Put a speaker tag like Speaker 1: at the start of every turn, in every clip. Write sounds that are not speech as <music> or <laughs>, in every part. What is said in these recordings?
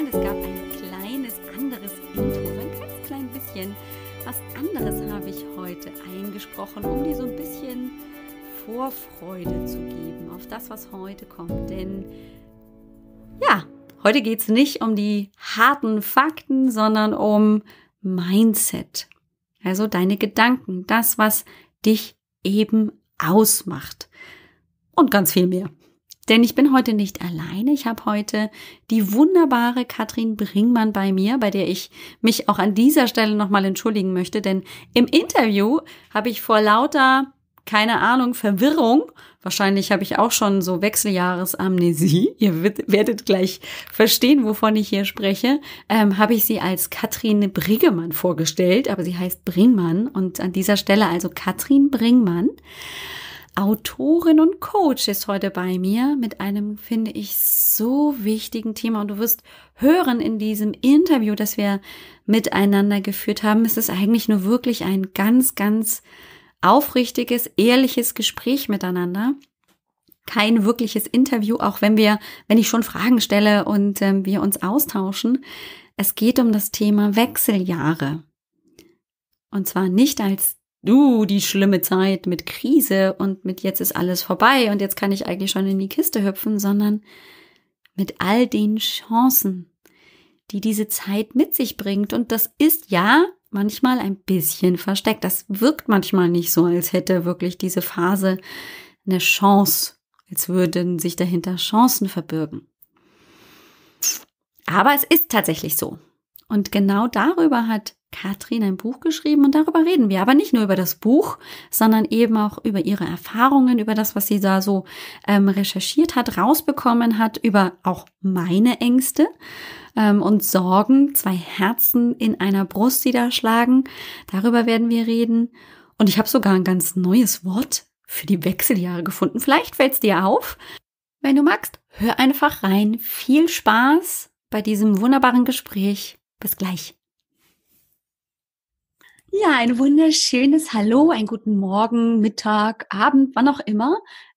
Speaker 1: Aufgefallen, es gab ein kleines anderes Intro, so ein ganz klein bisschen. Was anderes habe ich heute eingesprochen, um dir so ein bisschen Vorfreude zu geben auf das, was heute kommt. Denn ja, heute geht es nicht um die harten Fakten, sondern um Mindset. Also deine Gedanken, das, was dich eben ausmacht. Und ganz viel mehr. Denn ich bin heute nicht alleine. Ich habe heute die wunderbare Katrin Bringmann bei mir, bei der ich mich auch an dieser Stelle nochmal entschuldigen möchte. Denn im Interview habe ich vor lauter, keine Ahnung, Verwirrung, wahrscheinlich habe ich auch schon so Wechseljahresamnesie, <laughs> ihr werdet gleich verstehen, wovon ich hier spreche, ähm, habe ich sie als Katrin Briggemann vorgestellt, aber sie heißt Bringmann und an dieser Stelle also Katrin Bringmann. Autorin und Coach ist heute bei mir mit einem, finde ich, so wichtigen Thema. Und du wirst hören in diesem Interview, das wir miteinander geführt haben, ist es eigentlich nur wirklich ein ganz, ganz aufrichtiges, ehrliches Gespräch miteinander. Kein wirkliches Interview, auch wenn wir, wenn ich schon Fragen stelle und ähm, wir uns austauschen. Es geht um das Thema Wechseljahre. Und zwar nicht als du, die schlimme Zeit mit Krise und mit jetzt ist alles vorbei und jetzt kann ich eigentlich schon in die Kiste hüpfen, sondern mit all den Chancen, die diese Zeit mit sich bringt. Und das ist ja manchmal ein bisschen versteckt. Das wirkt manchmal nicht so, als hätte wirklich diese Phase eine Chance, als würden sich dahinter Chancen verbirgen. Aber es ist tatsächlich so. Und genau darüber hat Katrin ein Buch geschrieben und darüber reden wir. Aber nicht nur über das Buch, sondern eben auch über ihre Erfahrungen, über das, was sie da so ähm, recherchiert hat, rausbekommen hat, über auch meine Ängste ähm, und Sorgen, zwei Herzen in einer Brust, die da schlagen. Darüber werden wir reden. Und ich habe sogar ein ganz neues Wort für die Wechseljahre gefunden. Vielleicht fällt es dir auf. Wenn du magst, hör einfach rein. Viel Spaß bei diesem wunderbaren Gespräch. Bis gleich. Ja, ein wunderschönes Hallo, einen guten Morgen, Mittag, Abend, wann auch immer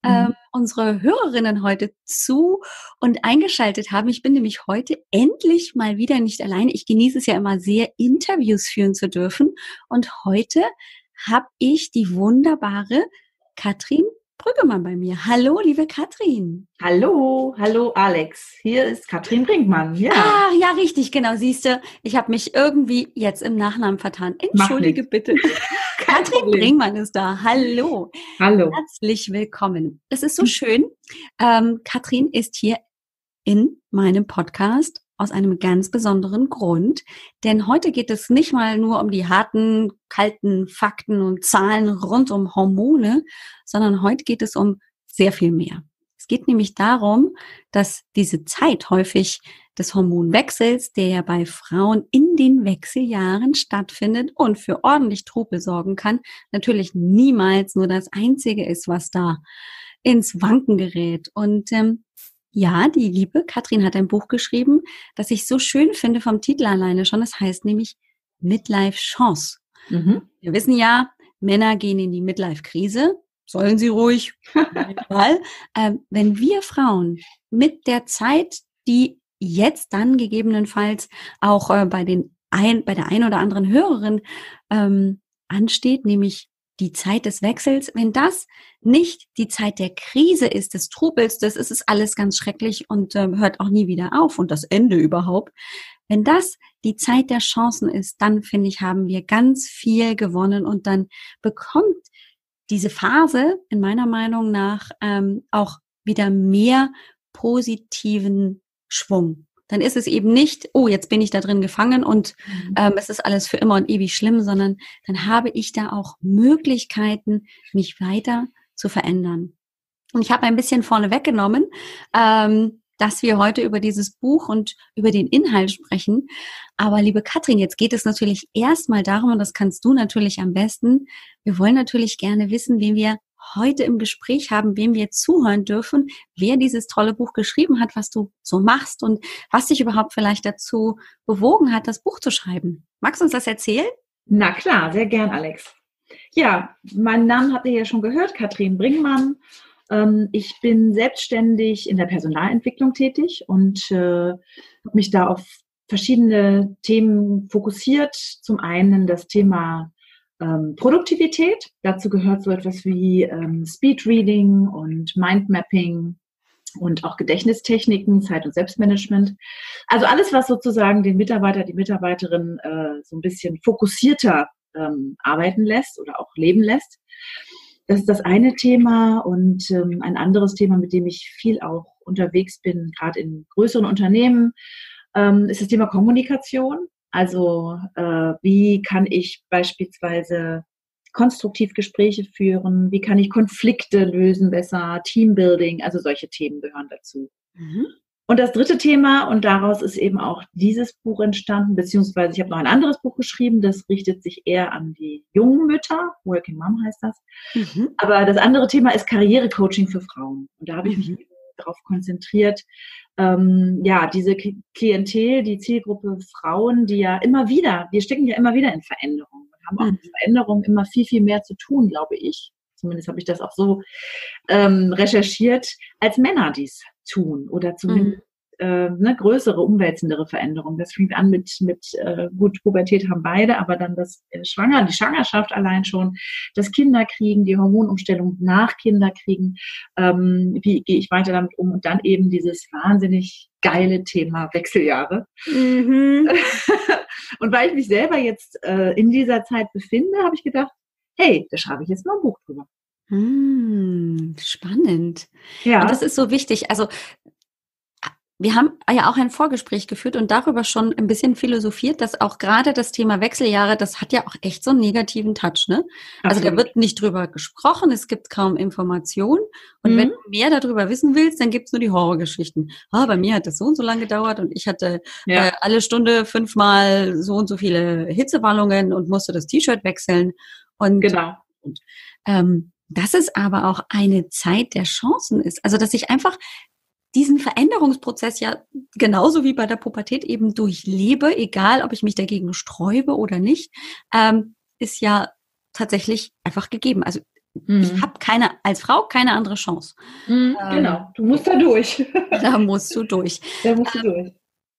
Speaker 1: mhm. ähm, unsere Hörerinnen heute zu und eingeschaltet haben. Ich bin nämlich heute endlich mal wieder nicht alleine. Ich genieße es ja immer sehr, Interviews führen zu dürfen. Und heute habe ich die wunderbare Katrin Brüggemann bei mir. Hallo, liebe Katrin.
Speaker 2: Hallo, hallo Alex. Hier ist Katrin Brinkmann.
Speaker 1: Ja. Ah, ja, richtig, genau. Siehst du, ich habe mich irgendwie jetzt im Nachnamen vertan. Entschuldige bitte. <laughs> Katrin Problem. Brinkmann ist da. Hallo.
Speaker 2: Hallo.
Speaker 1: Herzlich willkommen. Es ist so schön. Ähm, Katrin ist hier in meinem Podcast aus einem ganz besonderen Grund. Denn heute geht es nicht mal nur um die harten, kalten Fakten und Zahlen rund um Hormone, sondern heute geht es um sehr viel mehr. Es geht nämlich darum, dass diese Zeit häufig des Hormonwechsels, der ja bei Frauen in den Wechseljahren stattfindet und für ordentlich Trubel sorgen kann, natürlich niemals nur das Einzige ist, was da ins Wanken gerät. Und ähm, ja, die liebe Katrin hat ein Buch geschrieben, das ich so schön finde vom Titel alleine schon. Das heißt nämlich Midlife Chance. Mhm. Wir wissen ja, Männer gehen in die Midlife-Krise. Sollen sie ruhig. <laughs> ähm, wenn wir Frauen mit der Zeit, die jetzt dann gegebenenfalls auch äh, bei den ein, bei der ein oder anderen Hörerin ähm, ansteht, nämlich die Zeit des Wechsels, wenn das nicht die Zeit der Krise ist, des Trubels, das ist es alles ganz schrecklich und äh, hört auch nie wieder auf und das Ende überhaupt. Wenn das die Zeit der Chancen ist, dann finde ich, haben wir ganz viel gewonnen und dann bekommt diese Phase in meiner Meinung nach ähm, auch wieder mehr positiven Schwung dann ist es eben nicht, oh, jetzt bin ich da drin gefangen und mhm. ähm, es ist alles für immer und ewig schlimm, sondern dann habe ich da auch Möglichkeiten, mich weiter zu verändern. Und ich habe ein bisschen vorne weggenommen, ähm, dass wir heute über dieses Buch und über den Inhalt sprechen. Aber liebe Katrin, jetzt geht es natürlich erstmal darum, und das kannst du natürlich am besten, wir wollen natürlich gerne wissen, wen wir heute im Gespräch haben, wem wir zuhören dürfen, wer dieses tolle Buch geschrieben hat, was du so machst und was dich überhaupt vielleicht dazu bewogen hat, das Buch zu schreiben. Magst du uns das erzählen?
Speaker 2: Na klar, sehr gern, Alex. Ja, meinen Namen habt ihr ja schon gehört, Katrin Bringmann. Ähm, ich bin selbstständig in der Personalentwicklung tätig und äh, habe mich da auf verschiedene Themen fokussiert. Zum einen das Thema ähm, Produktivität. Dazu gehört so etwas wie ähm, Speed Reading und Mind Mapping und auch Gedächtnistechniken, Zeit- und Selbstmanagement. Also alles, was sozusagen den Mitarbeiter, die Mitarbeiterin äh, so ein bisschen fokussierter ähm, arbeiten lässt oder auch leben lässt. Das ist das eine Thema und ähm, ein anderes Thema, mit dem ich viel auch unterwegs bin, gerade in größeren Unternehmen, ähm, ist das Thema Kommunikation. Also äh, wie kann ich beispielsweise konstruktiv Gespräche führen, wie kann ich Konflikte lösen besser, Teambuilding, also solche Themen gehören dazu. Mhm. Und das dritte Thema, und daraus ist eben auch dieses Buch entstanden, beziehungsweise ich habe noch ein anderes Buch geschrieben, das richtet sich eher an die jungen Mütter, Working Mom heißt das. Mhm. Aber das andere Thema ist Karrierecoaching für Frauen. Und da habe ich mich mhm. darauf konzentriert, ähm, ja, diese Klientel, die Zielgruppe Frauen, die ja immer wieder, wir stecken ja immer wieder in Veränderungen und haben auch mhm. mit Veränderungen immer viel, viel mehr zu tun, glaube ich. Zumindest habe ich das auch so ähm, recherchiert, als Männer dies tun oder zumindest mhm äh, ne, größere, umwälzendere Veränderungen. Das fängt an mit, mit äh, gut, Pubertät haben beide, aber dann das äh, Schwanger, die Schwangerschaft allein schon, das Kinderkriegen, die Hormonumstellung nach Kinderkriegen, ähm, wie gehe ich weiter damit um und dann eben dieses wahnsinnig geile Thema Wechseljahre. Mhm. <laughs> und weil ich mich selber jetzt äh, in dieser Zeit befinde, habe ich gedacht, hey, da schreibe ich jetzt mal ein Buch drüber.
Speaker 1: Hm, spannend. Ja. Und das ist so wichtig. Also wir haben ja auch ein Vorgespräch geführt und darüber schon ein bisschen philosophiert, dass auch gerade das Thema Wechseljahre, das hat ja auch echt so einen negativen Touch, ne? Also da wird nicht drüber gesprochen, es gibt kaum Informationen. Und mhm. wenn du mehr darüber wissen willst, dann gibt's nur die Horrorgeschichten. Ah, bei mir hat das so und so lange gedauert und ich hatte ja. äh, alle Stunde fünfmal so und so viele Hitzewallungen und musste das T-Shirt wechseln. Und,
Speaker 2: genau.
Speaker 1: Und, ähm, dass es aber auch eine Zeit der Chancen ist. Also, dass ich einfach diesen Veränderungsprozess ja genauso wie bei der Pubertät eben durchlebe, egal ob ich mich dagegen sträube oder nicht, ähm, ist ja tatsächlich einfach gegeben. Also mhm. ich habe keine als Frau keine andere Chance.
Speaker 2: Mhm, ähm, genau, du musst da durch. <laughs>
Speaker 1: da musst du durch.
Speaker 2: Da musst du ähm, durch.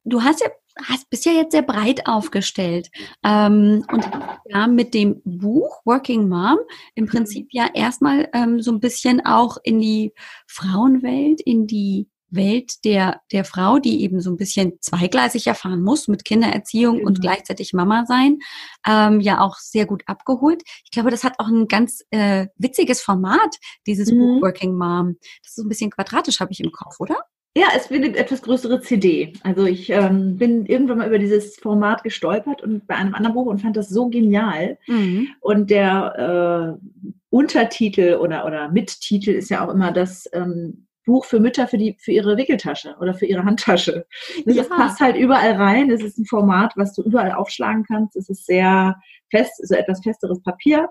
Speaker 1: Du hast ja hast bist ja jetzt sehr breit aufgestellt ähm, und ja mit dem Buch Working Mom im Prinzip ja erstmal ähm, so ein bisschen auch in die Frauenwelt, in die Welt der, der Frau, die eben so ein bisschen zweigleisig erfahren muss mit Kindererziehung mhm. und gleichzeitig Mama sein, ähm, ja auch sehr gut abgeholt. Ich glaube, das hat auch ein ganz äh, witziges Format, dieses mhm. Buch Working Mom. Das ist so ein bisschen quadratisch, habe ich im Kopf, oder?
Speaker 2: Ja, es wird eine etwas größere CD. Also ich ähm, bin irgendwann mal über dieses Format gestolpert und bei einem anderen Buch und fand das so genial. Mhm. Und der äh, Untertitel oder, oder Mittitel ist ja auch immer das ähm, Buch für Mütter für, die, für ihre Wickeltasche oder für ihre Handtasche. Das ja. passt halt überall rein. Es ist ein Format, was du überall aufschlagen kannst. Es ist sehr fest, so etwas festeres Papier,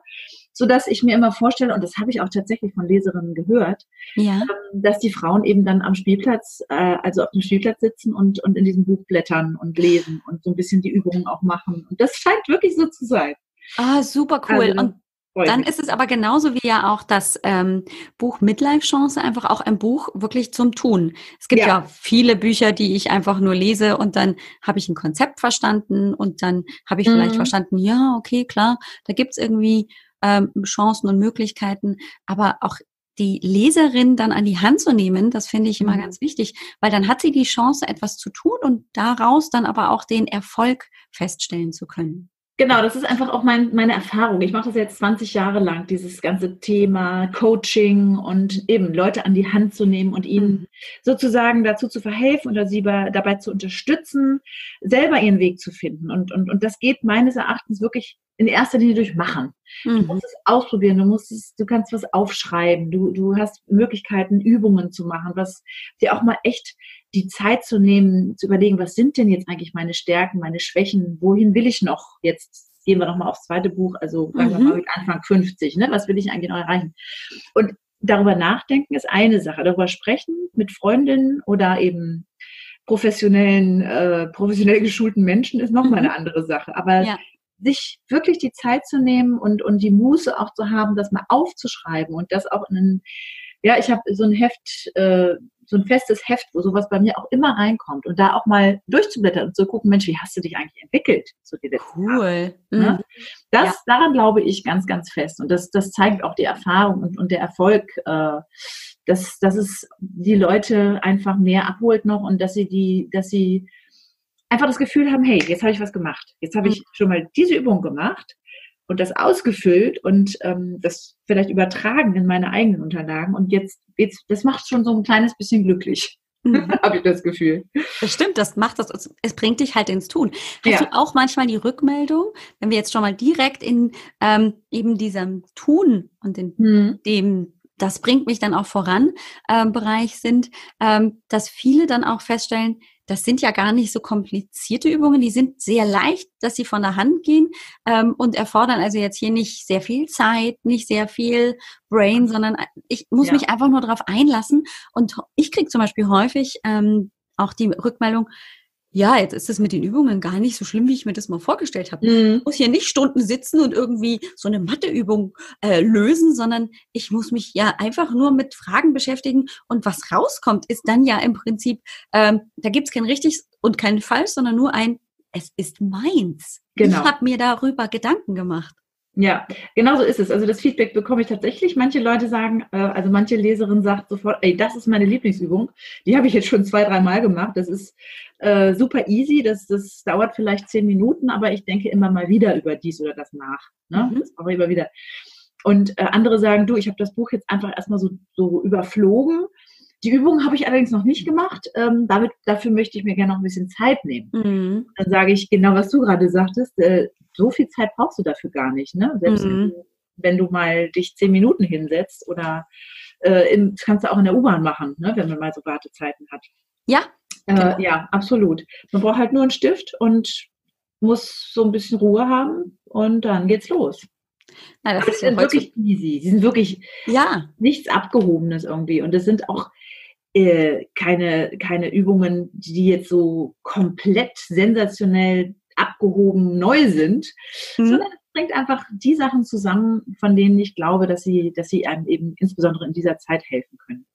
Speaker 2: so dass ich mir immer vorstelle, und das habe ich auch tatsächlich von Leserinnen gehört, ja. Ähm, dass die Frauen eben dann am Spielplatz, äh, also auf dem Spielplatz sitzen und, und in diesem Buch blättern und lesen und so ein bisschen die Übungen auch machen. Und das scheint wirklich so zu sein.
Speaker 1: Ah, super cool. Also, und dann ist es aber genauso wie ja auch das ähm, Buch Midlife Chance einfach auch ein Buch wirklich zum Tun. Es gibt ja. ja viele Bücher, die ich einfach nur lese und dann habe ich ein Konzept verstanden und dann habe ich mhm. vielleicht verstanden, ja, okay, klar, da gibt's irgendwie ähm, Chancen und Möglichkeiten, aber auch die Leserin dann an die Hand zu nehmen, das finde ich immer mhm. ganz wichtig, weil dann hat sie die Chance, etwas zu tun und daraus dann aber auch den Erfolg feststellen zu können.
Speaker 2: Genau, das ist einfach auch mein, meine Erfahrung. Ich mache das jetzt 20 Jahre lang, dieses ganze Thema Coaching und eben Leute an die Hand zu nehmen und ihnen mhm. sozusagen dazu zu verhelfen oder sie bei, dabei zu unterstützen, selber ihren Weg zu finden. Und, und, und das geht meines Erachtens wirklich in erster Linie durch Machen. Mhm. Du musst es ausprobieren, du musst es, du kannst was aufschreiben, du, du hast Möglichkeiten, Übungen zu machen, was dir auch mal echt die Zeit zu nehmen, zu überlegen, was sind denn jetzt eigentlich meine Stärken, meine Schwächen, wohin will ich noch? Jetzt gehen wir nochmal aufs zweite Buch, also sagen mhm. wir mal mit Anfang 50, ne? was will ich eigentlich noch erreichen? Und darüber nachdenken ist eine Sache, darüber sprechen mit Freundinnen oder eben professionellen, äh, professionell geschulten Menschen ist nochmal mhm. eine andere Sache. Aber ja. sich wirklich die Zeit zu nehmen und, und die Muße auch zu haben, das mal aufzuschreiben und das auch in einen Ja, ich habe so ein Heft, äh, so ein festes Heft, wo sowas bei mir auch immer reinkommt und da auch mal durchzublättern und zu gucken, Mensch, wie hast du dich eigentlich entwickelt? So die
Speaker 1: cool.
Speaker 2: Mhm. Ne? Das, ja. daran glaube ich ganz, ganz fest und das, das zeigt auch die Erfahrung und, und der Erfolg, äh, dass, dass es die Leute einfach mehr abholt noch und dass sie die, dass sie einfach das Gefühl haben, hey, jetzt habe ich was gemacht. Jetzt habe ich mhm. schon mal diese Übung gemacht und das ausgefüllt und ähm, das vielleicht übertragen in meine eigenen Unterlagen. Und jetzt, jetzt das macht schon so ein kleines bisschen glücklich. Mhm. <laughs> Habe ich das Gefühl.
Speaker 1: Das stimmt, das macht das, es bringt dich halt ins Tun. Hast ja. du auch manchmal die Rückmeldung, wenn wir jetzt schon mal direkt in ähm, eben diesem Tun und in mhm. dem, das bringt mich dann auch voran, ähm, Bereich sind, ähm, dass viele dann auch feststellen, das sind ja gar nicht so komplizierte Übungen, die sind sehr leicht, dass sie von der Hand gehen ähm, und erfordern also jetzt hier nicht sehr viel Zeit, nicht sehr viel Brain, sondern ich muss ja. mich einfach nur darauf einlassen. Und ich kriege zum Beispiel häufig ähm, auch die Rückmeldung, ja, jetzt ist es mit den Übungen gar nicht so schlimm, wie ich mir das mal vorgestellt habe. Mhm. Ich muss hier nicht Stunden sitzen und irgendwie so eine Matheübung äh, lösen, sondern ich muss mich ja einfach nur mit Fragen beschäftigen und was rauskommt, ist dann ja im Prinzip, ähm, da gibt's kein richtig und kein falsch, sondern nur ein, es ist meins. Genau. Ich habe mir darüber Gedanken gemacht.
Speaker 2: Ja, genau so ist es. Also das Feedback bekomme ich tatsächlich. Manche Leute sagen, äh, also manche Leserin sagt sofort, ey, das ist meine Lieblingsübung. Die habe ich jetzt schon zwei, dreimal gemacht. Das ist äh, super easy. Das, das dauert vielleicht zehn Minuten, aber ich denke immer mal wieder über dies oder das nach. Ne? Mhm. Das auch immer wieder. Und äh, andere sagen, du, ich habe das Buch jetzt einfach erstmal so, so überflogen. Die Übung habe ich allerdings noch nicht gemacht. Ähm, damit, dafür möchte ich mir gerne noch ein bisschen Zeit nehmen. Mhm. Dann sage ich genau, was du gerade sagtest. Äh, so viel Zeit brauchst du dafür gar nicht. Ne? Selbst mhm. wenn du mal dich zehn Minuten hinsetzt oder äh, in, das kannst du auch in der U-Bahn machen, ne? wenn man mal so Wartezeiten hat.
Speaker 1: Ja.
Speaker 2: Äh, genau. ja, absolut. Man braucht halt nur einen Stift und muss so ein bisschen Ruhe haben und dann geht's los.
Speaker 1: Na, das, das ist ja wirklich
Speaker 2: easy. Sie sind wirklich
Speaker 1: ja.
Speaker 2: nichts Abgehobenes irgendwie. Und es sind auch äh, keine, keine Übungen, die jetzt so komplett sensationell abgehoben neu sind, mhm. sondern es bringt einfach die Sachen zusammen, von denen ich glaube, dass sie, dass sie einem eben insbesondere in dieser Zeit helfen können.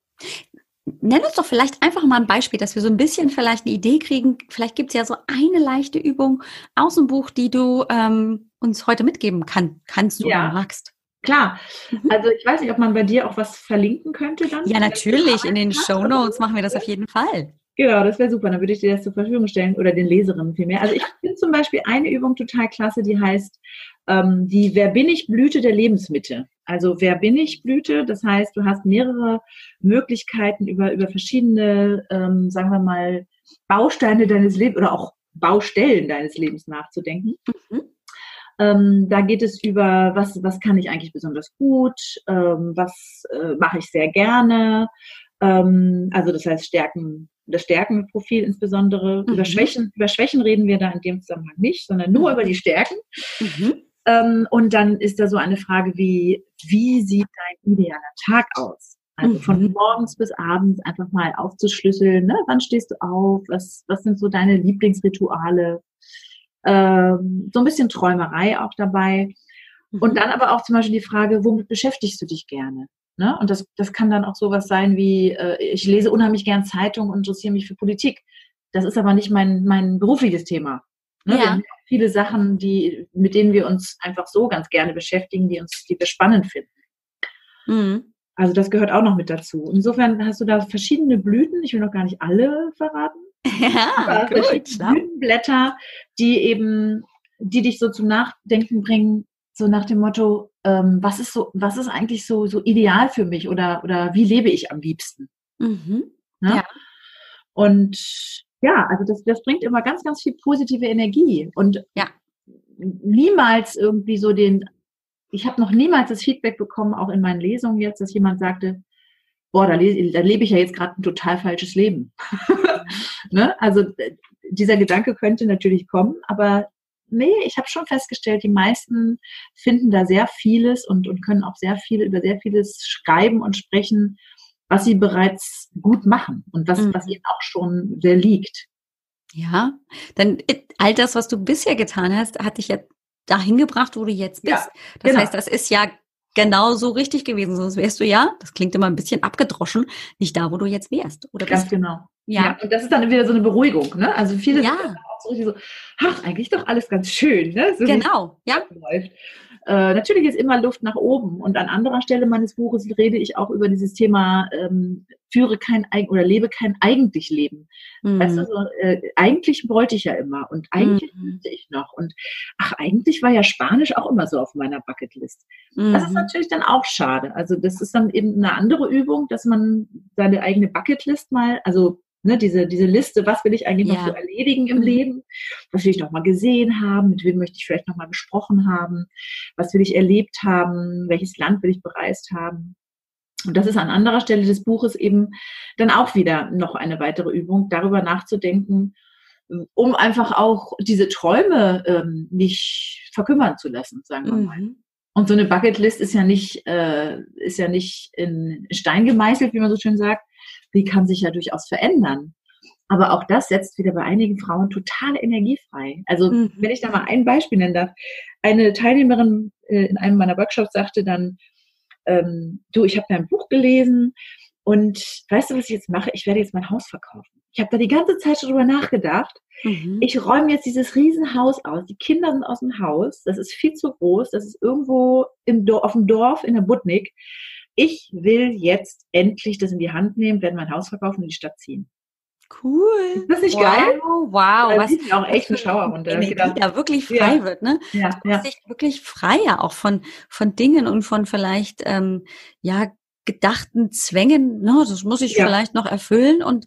Speaker 1: Nenn uns doch vielleicht einfach mal ein Beispiel, dass wir so ein bisschen vielleicht eine Idee kriegen. Vielleicht gibt es ja so eine leichte Übung aus dem Buch, die du ähm, uns heute mitgeben kann, kannst du
Speaker 2: ja.
Speaker 1: oder magst.
Speaker 2: Klar. Mhm. Also ich weiß nicht, ob man bei dir auch was verlinken könnte dann.
Speaker 1: Ja, natürlich. In den Show Notes machen wir das auf jeden Fall.
Speaker 2: Genau, das wäre super. Dann würde ich dir das zur Verfügung stellen oder den Leserinnen vielmehr. Also ich <laughs> finde zum Beispiel eine Übung total klasse, die heißt ähm, die Wer bin ich Blüte der Lebensmitte. Also Wer bin ich Blüte, das heißt, du hast mehrere Möglichkeiten über, über verschiedene, ähm, sagen wir mal, Bausteine deines Lebens oder auch Baustellen deines Lebens nachzudenken. Mhm. Ähm, da geht es über, was, was kann ich eigentlich besonders gut, ähm, was äh, mache ich sehr gerne. Ähm, also das heißt Stärken, das Stärkenprofil insbesondere. Mhm. Über, Schwächen, über Schwächen reden wir da in dem Zusammenhang nicht, sondern nur über die Stärken. Mhm. Ähm, und dann ist da so eine Frage wie, wie sieht dein idealer Tag aus? Also mhm. von morgens bis abends einfach mal aufzuschlüsseln, ne? wann stehst du auf, was, was sind so deine Lieblingsrituale, ähm, so ein bisschen Träumerei auch dabei. Mhm. Und dann aber auch zum Beispiel die Frage, womit beschäftigst du dich gerne? Ne? Und das, das kann dann auch sowas sein wie, äh, ich lese unheimlich gern Zeitung und interessiere mich für Politik. Das ist aber nicht mein, mein berufliches Thema. Ne? Ja. Wir haben viele Sachen, die, mit denen wir uns einfach so ganz gerne beschäftigen, die uns, die wir spannend finden. Mhm. Also das gehört auch noch mit dazu. Insofern hast du da verschiedene Blüten, ich will noch gar nicht alle verraten. <laughs> Ja, gut, Blütenblätter, die eben, die dich so zum Nachdenken bringen, so nach dem Motto, ähm, was ist so, was ist eigentlich so, so ideal für mich oder, oder wie lebe ich am liebsten? Mhm. Ne? Ja. Und ja, also das, das bringt immer ganz, ganz viel positive Energie und ja. niemals irgendwie so den, ich habe noch niemals das Feedback bekommen, auch in meinen Lesungen jetzt, dass jemand sagte, boah, da, lese, da lebe ich ja jetzt gerade ein total falsches Leben. <laughs> ne? Also dieser Gedanke könnte natürlich kommen, aber nee, ich habe schon festgestellt, die meisten finden da sehr vieles und, und können auch sehr viel über sehr vieles schreiben und sprechen, was sie bereits gut machen und was, mhm. was ihnen auch schon sehr liegt.
Speaker 1: Ja, dann äh, all das, was du bisher getan hast, hat dich ja dahin gebracht, wo du jetzt bist. Ja, das genau. heißt, das ist ja genau so richtig gewesen. Sonst wärst du ja, das klingt immer ein bisschen abgedroschen, nicht da, wo du jetzt wärst.
Speaker 2: Oder Ganz genau. Ja. ja. Und das ist dann wieder so eine Beruhigung. Ne? Also viele
Speaker 1: ja.
Speaker 2: Sind auch so, so, ach, eigentlich doch alles ganz schön. Ne? So
Speaker 1: genau, ja.
Speaker 2: Läuft. Äh, natürlich ist immer Luft nach oben. Und an anderer Stelle meines Buches rede ich auch über dieses Thema ähm, führe kein oder lebe kein eigentlich Leben. Mhm. Weißt du, so, äh, eigentlich wollte ich ja immer und eigentlich mhm. möchte ich noch. Und ach, eigentlich war ja Spanisch auch immer so auf meiner Bucketlist. Mhm. Das ist mhm. natürlich dann auch schade. Also das ist dann eben eine andere Übung, dass man seine eigene Bucketlist mal, also Ne, diese, diese Liste, was will ich eigentlich ja. noch so erledigen im mhm. Leben? Was will ich noch mal gesehen haben? Mit wem möchte ich vielleicht noch mal gesprochen haben? Was will ich erlebt haben? Welches Land will ich bereist haben? Und das ist an anderer Stelle des Buches eben dann auch wieder noch eine weitere Übung, darüber nachzudenken, um einfach auch diese Träume ähm, nicht verkümmern zu lassen, sagen wir mal. Mhm. Und so eine Bucketlist ist ja nicht, äh, ist ja nicht in Stein gemeißelt, wie man so schön sagt, die kann sich ja durchaus verändern. Aber auch das setzt wieder bei einigen Frauen totale Energie frei. Also mhm. wenn ich da mal ein Beispiel nennen darf. Eine Teilnehmerin äh, in einem meiner Workshops sagte dann, ähm, du, ich habe dein Buch gelesen und weißt du, was ich jetzt mache? Ich werde jetzt mein Haus verkaufen. Ich habe da die ganze Zeit schon drüber nachgedacht. Mhm. Ich räume jetzt dieses Riesenhaus aus. Die Kinder sind aus dem Haus. Das ist viel zu groß. Das ist irgendwo im Dorf, auf dem Dorf in der Budnik ich will jetzt endlich das in die Hand nehmen, werde mein Haus verkaufen und in die Stadt ziehen.
Speaker 1: Cool.
Speaker 2: Ist das nicht
Speaker 1: wow,
Speaker 2: geil?
Speaker 1: Wow,
Speaker 2: da was ist auch echt eine Schauerrunde.
Speaker 1: Energie da wirklich frei ja. wird, ne?
Speaker 2: Ja,
Speaker 1: du ja. dich wirklich freier auch von, von Dingen und von vielleicht, ähm, ja, gedachten Zwängen, ne, das muss ich ja. vielleicht noch erfüllen und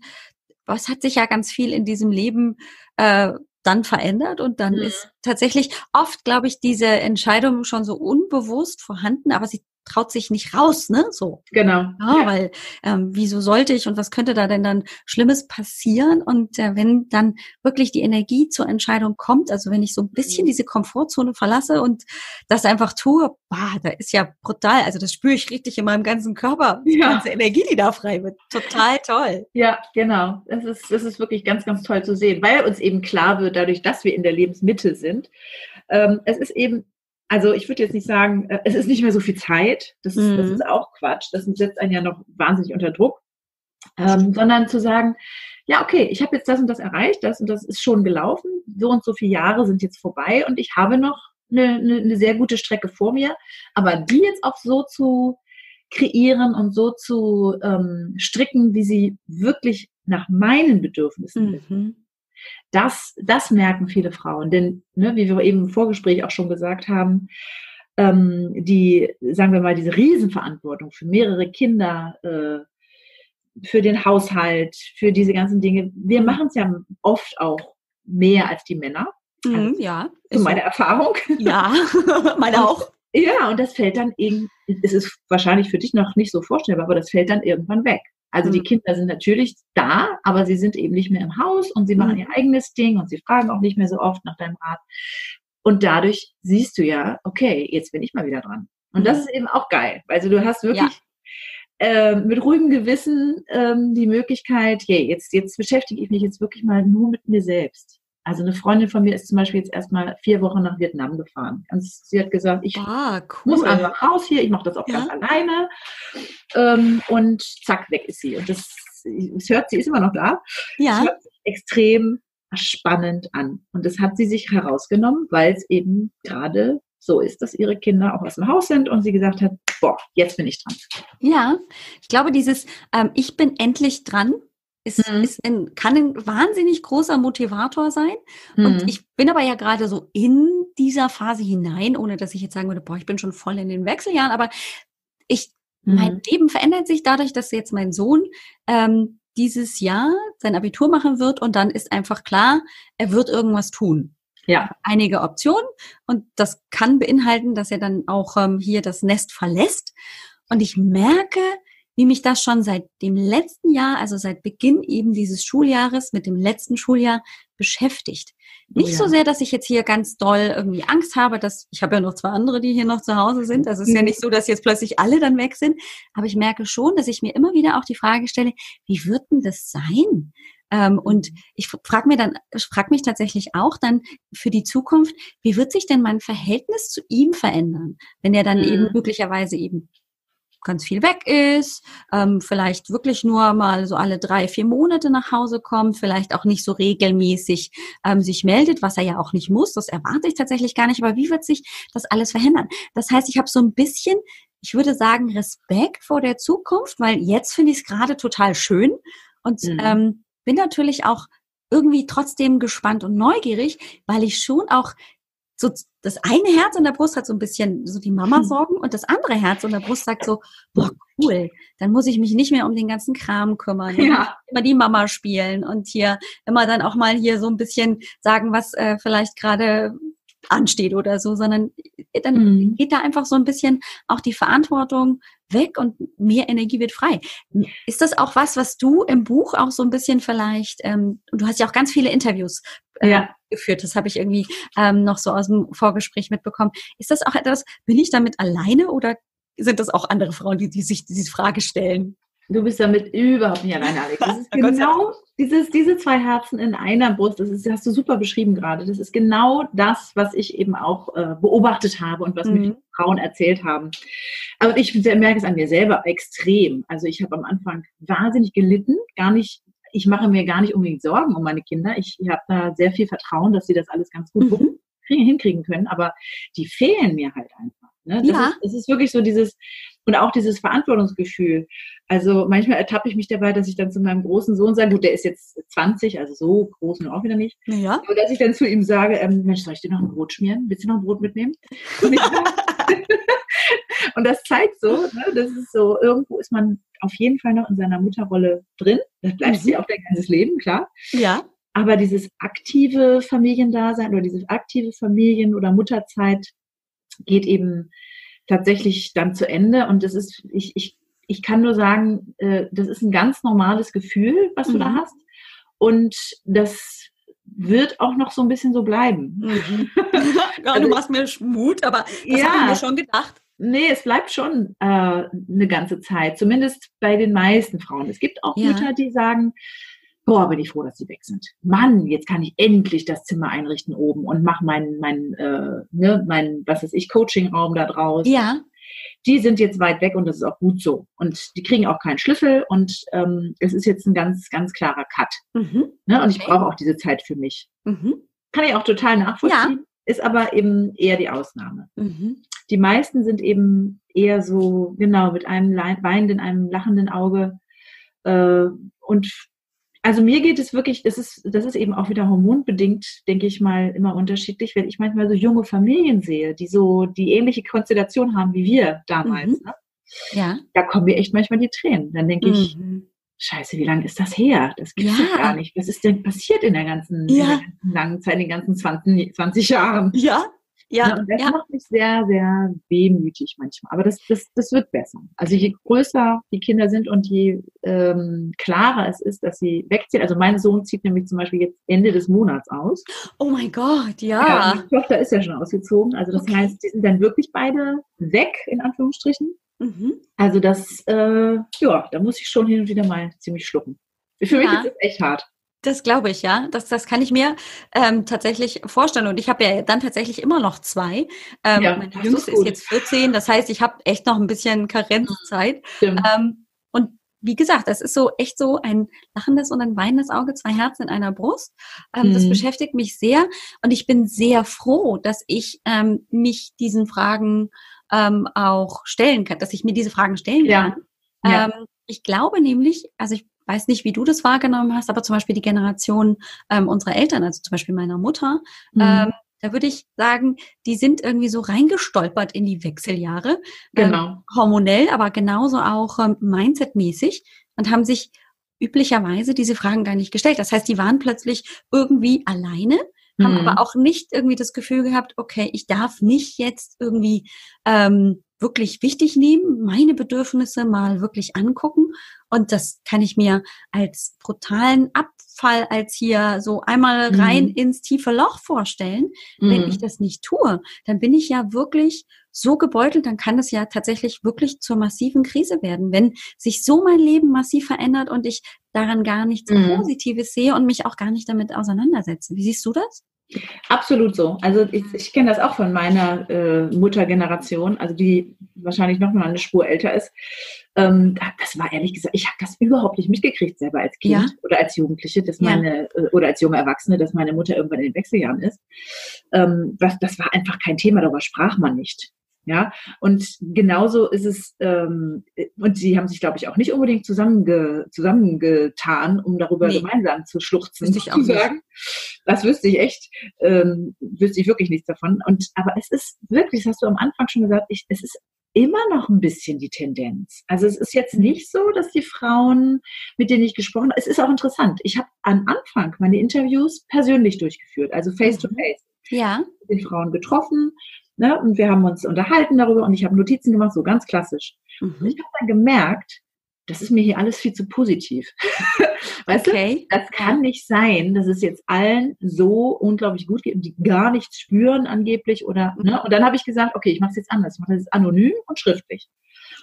Speaker 1: was hat sich ja ganz viel in diesem Leben äh, dann verändert und dann mhm. ist tatsächlich oft, glaube ich, diese Entscheidung schon so unbewusst vorhanden, aber sie traut sich nicht raus, ne? So.
Speaker 2: Genau.
Speaker 1: Ja, weil ähm, wieso sollte ich und was könnte da denn dann Schlimmes passieren? Und äh, wenn dann wirklich die Energie zur Entscheidung kommt, also wenn ich so ein bisschen mhm. diese Komfortzone verlasse und das einfach tue, bah, da ist ja brutal. Also das spüre ich richtig in meinem ganzen Körper, <laughs> die ja. ganze Energie, die da frei wird. Total toll.
Speaker 2: Ja, genau. Das ist, das ist wirklich ganz, ganz toll zu sehen, weil uns eben klar wird, dadurch, dass wir in der Lebensmitte sind, ähm, es ist eben also ich würde jetzt nicht sagen, äh, es ist nicht mehr so viel Zeit. Das ist, mhm. das ist auch Quatsch. Das setzt einen ja noch wahnsinnig unter Druck. Ähm, sondern zu sagen, ja, okay, ich habe jetzt das und das erreicht, das und das ist schon gelaufen, so und so viele Jahre sind jetzt vorbei und ich habe noch eine, eine, eine sehr gute Strecke vor mir, aber die jetzt auch so zu kreieren und so zu ähm, stricken, wie sie wirklich nach meinen Bedürfnissen mhm. Das, das merken viele Frauen. Denn, ne, wie wir eben im Vorgespräch auch schon gesagt haben, ähm, die, sagen wir mal, diese Riesenverantwortung für mehrere Kinder, äh, für den Haushalt, für diese ganzen Dinge. Wir machen es ja oft auch mehr als die Männer.
Speaker 1: Mhm, also, ja.
Speaker 2: So meine so. Erfahrung.
Speaker 1: Ja, <laughs> meine auch.
Speaker 2: Ja, und das fällt dann eben, es ist wahrscheinlich für dich noch nicht so vorstellbar, aber das fällt dann irgendwann weg. Also die mhm. Kinder sind natürlich da, aber sie sind eben nicht mehr im Haus und sie machen mhm. ihr eigenes Ding und sie fragen auch nicht mehr so oft nach deinem Rat. Und dadurch siehst du ja, okay, jetzt bin ich mal wieder dran. Und das mhm. ist eben auch geil. Also du hast wirklich ja. äh, mit ruhigem Gewissen ähm, die Möglichkeit, hey, jetzt, jetzt beschäftige ich mich jetzt wirklich mal nur mit mir selbst. Also eine Freundin von mir ist zum Beispiel jetzt erstmal vier Wochen nach Vietnam gefahren. Und sie hat gesagt, ich
Speaker 1: ah, cool.
Speaker 2: muss einfach raus hier, ich mache das auch ja. ganz alleine. Ähm, und zack, weg ist sie. Und das, es hört, sie ist immer noch da.
Speaker 1: Ja.
Speaker 2: Es hört sich extrem spannend an. Und das hat sie sich herausgenommen, weil es eben gerade so ist, dass ihre Kinder auch aus dem Haus sind und sie gesagt hat, boah, jetzt bin ich dran.
Speaker 1: Ja, ich glaube, dieses ähm, Ich bin endlich dran, ist, mhm. ist ein, kann ein wahnsinnig großer Motivator sein. Mhm. Und ich bin aber ja gerade so in dieser Phase hinein, ohne dass ich jetzt sagen würde, boah, ich bin schon voll in den Wechseljahren, aber ich, mhm. mein Leben verändert sich dadurch, dass jetzt mein Sohn ähm, dieses Jahr sein Abitur machen wird und dann ist einfach klar, er wird irgendwas tun.
Speaker 2: Ja.
Speaker 1: Einige Optionen und das kann beinhalten, dass er dann auch ähm, hier das Nest verlässt. Und ich merke, wie mich das schon seit dem letzten Jahr, also seit Beginn eben dieses Schuljahres mit dem letzten Schuljahr beschäftigt. Oh Nicht ja. so sehr, dass ich jetzt hier ganz doll irgendwie Angst habe, dass ich habe ja noch zwei andere, die hier noch zu Hause sind. Also es ist ja mhm. nicht so, dass jetzt plötzlich alle dann weg sind. Aber ich merke schon, dass ich mir immer wieder auch die Frage stelle, wie wird denn das sein? Ähm, und ich frage mir dann, frage mich tatsächlich auch dann für die Zukunft, wie wird sich denn mein Verhältnis zu ihm verändern, wenn er dann mhm. eben möglicherweise eben ganz viel weg ist, ähm, vielleicht wirklich nur mal so alle drei, vier Monate nach Hause kommt, vielleicht auch nicht so regelmäßig ähm, sich meldet, was er ja auch nicht muss. Das erwarte ich tatsächlich gar nicht. Aber wie wird sich das alles verhindern? Das heißt, ich habe so ein bisschen, ich würde sagen, Respekt vor der Zukunft, weil jetzt finde ich es gerade total schön und mhm. ähm, bin natürlich auch irgendwie trotzdem gespannt und neugierig, weil ich schon auch so das eine Herz in der Brust hat so ein bisschen so die Mama-Sorgen hm. und das andere Herz in der Brust sagt so, boah, cool, dann muss ich mich nicht mehr um den ganzen Kram kümmern. Ja. Immer die Mama spielen und hier immer dann auch mal hier so ein bisschen sagen, was äh, vielleicht gerade ansteht oder so, sondern äh, dann mhm. geht da einfach so ein bisschen auch die Verantwortung weg und mehr Energie wird frei. Ist das auch was, was du im Buch auch so ein bisschen vielleicht, ähm, du hast ja auch ganz viele Interviews äh, ja. geführt, das habe ich irgendwie ähm, noch so aus dem Vorgespräch mitbekommen. Ist das auch etwas, bin ich damit alleine oder sind das auch andere Frauen, die, die sich diese Frage stellen?
Speaker 2: Du bist damit überhaupt nicht alleine, Alex. Das ist <laughs> genau dieses, diese zwei Herzen in einer Brust. Das ist, hast du super beschrieben gerade. Das ist genau das, was ich eben auch äh, beobachtet habe und was mhm. mir Frauen erzählt haben. Aber ich merke es an mir selber extrem. Also ich habe am Anfang wahnsinnig gelitten, gar nicht ich mache mir gar nicht unbedingt Sorgen um meine Kinder. Ich, ich habe da sehr viel Vertrauen, dass sie das alles ganz gut mhm. hinkriegen können, aber die fehlen mir halt einfach. Ne? Das, ja. ist, das ist wirklich so dieses, und auch dieses Verantwortungsgefühl. Also manchmal ertappe ich mich dabei, dass ich dann zu meinem großen Sohn sage, gut, der ist jetzt 20, also so groß und auch wieder nicht. Ja. Aber dass ich dann zu ihm sage, ähm, Mensch, soll ich dir noch ein Brot schmieren? Willst du noch ein Brot mitnehmen? Und, <laughs> und das zeigt so, ne, das ist so, irgendwo ist man auf jeden Fall noch in seiner Mutterrolle drin. Das bleibt mhm. sie auch dein ganzes Leben, klar.
Speaker 1: Ja.
Speaker 2: Aber dieses aktive Familiendasein oder diese aktive Familien- oder Mutterzeit geht eben tatsächlich dann zu Ende. Und das ist, ich, ich, ich kann nur sagen, äh, das ist ein ganz normales Gefühl, was mhm. du da mhm. hast. Und das wird auch noch so ein bisschen so bleiben.
Speaker 1: Mhm. <laughs> <laughs> ja, also, du machst mir Mut, aber das ja, habe ich mir schon gedacht.
Speaker 2: Nee, es bleibt schon äh, eine ganze Zeit, zumindest bei den meisten Frauen. Es gibt auch ja. Mütter, die sagen, boah, bin ich froh, dass sie weg sind. Mann, jetzt kann ich endlich das Zimmer einrichten oben und mache mein, mein, äh, ne, mein, was ist ich, Coachingraum da draus.
Speaker 1: Ja.
Speaker 2: Die sind jetzt weit weg und das ist auch gut so. Und die kriegen auch keinen Schlüssel und ähm, es ist jetzt ein ganz, ganz klarer Cut. Mhm. Ne? Und ich brauche auch diese Zeit für mich. Mhm. Kann ich auch total nachvollziehen. Ja. Ist aber eben eher die Ausnahme. Mhm. Die meisten sind eben eher so, genau, mit einem weinenden, einem lachenden Auge äh, und also mir geht es wirklich, das ist, das ist eben auch wieder hormonbedingt, denke ich mal, immer unterschiedlich, wenn ich manchmal so junge Familien sehe, die so die ähnliche Konstellation haben wie wir damals. Mhm. Ne?
Speaker 1: Ja.
Speaker 2: Da kommen mir echt manchmal die Tränen. Dann denke ich, mhm. Scheiße, wie lange ist das her? Das gibt es ja. gar nicht. Was ist denn passiert in der ganzen, ja. in der ganzen langen Zeit, in den ganzen 20, 20 Jahren?
Speaker 1: Ja, ja,
Speaker 2: ja, und das
Speaker 1: ja.
Speaker 2: macht mich sehr, sehr wehmütig manchmal. Aber das, das, das wird besser. Also je größer die Kinder sind und je ähm, klarer es ist, dass sie wegziehen. Also mein Sohn zieht nämlich zum Beispiel jetzt Ende des Monats aus.
Speaker 1: Oh mein Gott, ja. ja
Speaker 2: die Tochter ist ja schon ausgezogen. Also das okay. heißt, die sind dann wirklich beide weg, in Anführungsstrichen. Mhm. Also das, äh, ja, da muss ich schon hin und wieder mal ziemlich schlucken. Für mich ist es echt hart.
Speaker 1: Das glaube ich, ja. Das, das kann ich mir ähm, tatsächlich vorstellen. Und ich habe ja dann tatsächlich immer noch zwei. Ähm, ja, mein Jüngste ist jetzt 14, das heißt, ich habe echt noch ein bisschen Karenzzeit. <laughs> Ähm, und wie gesagt, das ist so echt so ein lachendes und ein weinendes Auge, zwei Herzen in einer Brust. Ähm, mhm. Das beschäftigt mich sehr und ich bin sehr froh, dass ich ähm, mich diesen Fragen ähm, auch stellen kann, dass ich mir diese Fragen stellen kann. Ja. Ähm, ich glaube nämlich, also ich weiß nicht, wie du das wahrgenommen hast, aber zum Beispiel die Generation ähm, unserer Eltern, also zum Beispiel meiner Mutter, mhm. ähm, da würde ich sagen, die sind irgendwie so reingestolpert in die Wechseljahre.
Speaker 2: Ähm, genau.
Speaker 1: Ähm, hormonell, aber genauso auch ähm, mindsetmäßig und haben sich üblicherweise diese Fragen gar nicht gestellt. Das heißt, die waren plötzlich irgendwie alleine, haben mhm. aber auch nicht irgendwie das Gefühl gehabt, okay, ich darf nicht jetzt irgendwie ähm, wirklich wichtig nehmen, meine Bedürfnisse mal wirklich angucken. Und das kann ich mir als brutalen Abfall, als hier so einmal rein mhm. ins tiefe Loch vorstellen. Mhm. Wenn ich das nicht tue, dann bin ich ja wirklich so gebeutelt, dann kann es ja tatsächlich wirklich zur massiven Krise werden, wenn sich so mein Leben massiv verändert und ich daran gar nichts mhm. Positives sehe und mich auch gar nicht damit auseinandersetze. Wie siehst du das?
Speaker 2: Absolut so. Also ich, ich kenne das auch von meiner äh, Muttergeneration, also die wahrscheinlich noch mal eine Spur älter ist. Ähm, das war ehrlich gesagt, ich habe das überhaupt nicht mitgekriegt selber als Kind ja. oder als Jugendliche, dass meine ja. äh, oder als junge Erwachsene, dass meine Mutter irgendwann in den Wechseljahren ist. Ähm, das, das war einfach kein Thema, darüber sprach man nicht. Ja, und genauso ist es, ähm, und sie haben sich, glaube ich, auch nicht unbedingt zusammenge, zusammengetan, um darüber nee. gemeinsam zu schluchzen, wüsste ich auch sagen. Das wüsste ich echt, ähm, wüsste ich wirklich nichts davon. Und aber es ist wirklich, das hast du am Anfang schon gesagt, ich, es ist immer noch ein bisschen die Tendenz. Also es ist jetzt nicht so, dass die Frauen, mit denen ich gesprochen habe, es ist auch interessant. Ich habe am Anfang meine Interviews persönlich durchgeführt, also face to mhm. face.
Speaker 1: Ja.
Speaker 2: Mit den Frauen getroffen, Ne? Und wir haben uns unterhalten darüber und ich habe Notizen gemacht, so ganz klassisch. Mhm. Und ich habe dann gemerkt, das ist mir hier alles viel zu positiv. <laughs> weißt okay. du, das kann nicht sein, dass es jetzt allen so unglaublich gut geht und die gar nichts spüren angeblich oder, mhm. ne? Und dann habe ich gesagt, okay, ich mache es jetzt anders. Ich mache das jetzt anonym und schriftlich.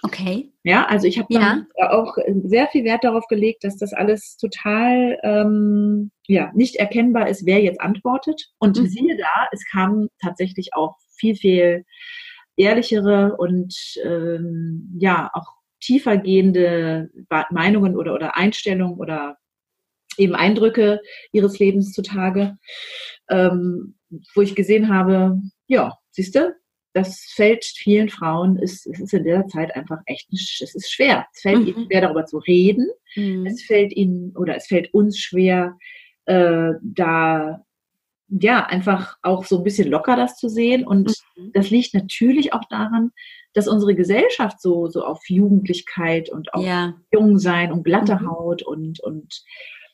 Speaker 1: Okay.
Speaker 2: Ja, also ich habe ja. auch sehr viel Wert darauf gelegt, dass das alles total ähm, ja, nicht erkennbar ist, wer jetzt antwortet. Und mhm. siehe da, es kam tatsächlich auch viel, viel ehrlichere und ähm, ja, auch tiefergehende Meinungen oder, oder Einstellungen oder eben Eindrücke ihres Lebens zutage, ähm, wo ich gesehen habe, ja, siehst du, das fällt vielen Frauen, ist, es ist in der Zeit einfach echt, es ist schwer. Es fällt mhm. ihnen schwer, darüber zu reden. Mhm. Es fällt ihnen oder es fällt uns schwer, äh, da ja, einfach auch so ein bisschen locker das zu sehen. Und mhm. das liegt natürlich auch daran, dass unsere Gesellschaft so, so auf Jugendlichkeit und auf ja. Jungsein und glatte mhm. Haut und, und,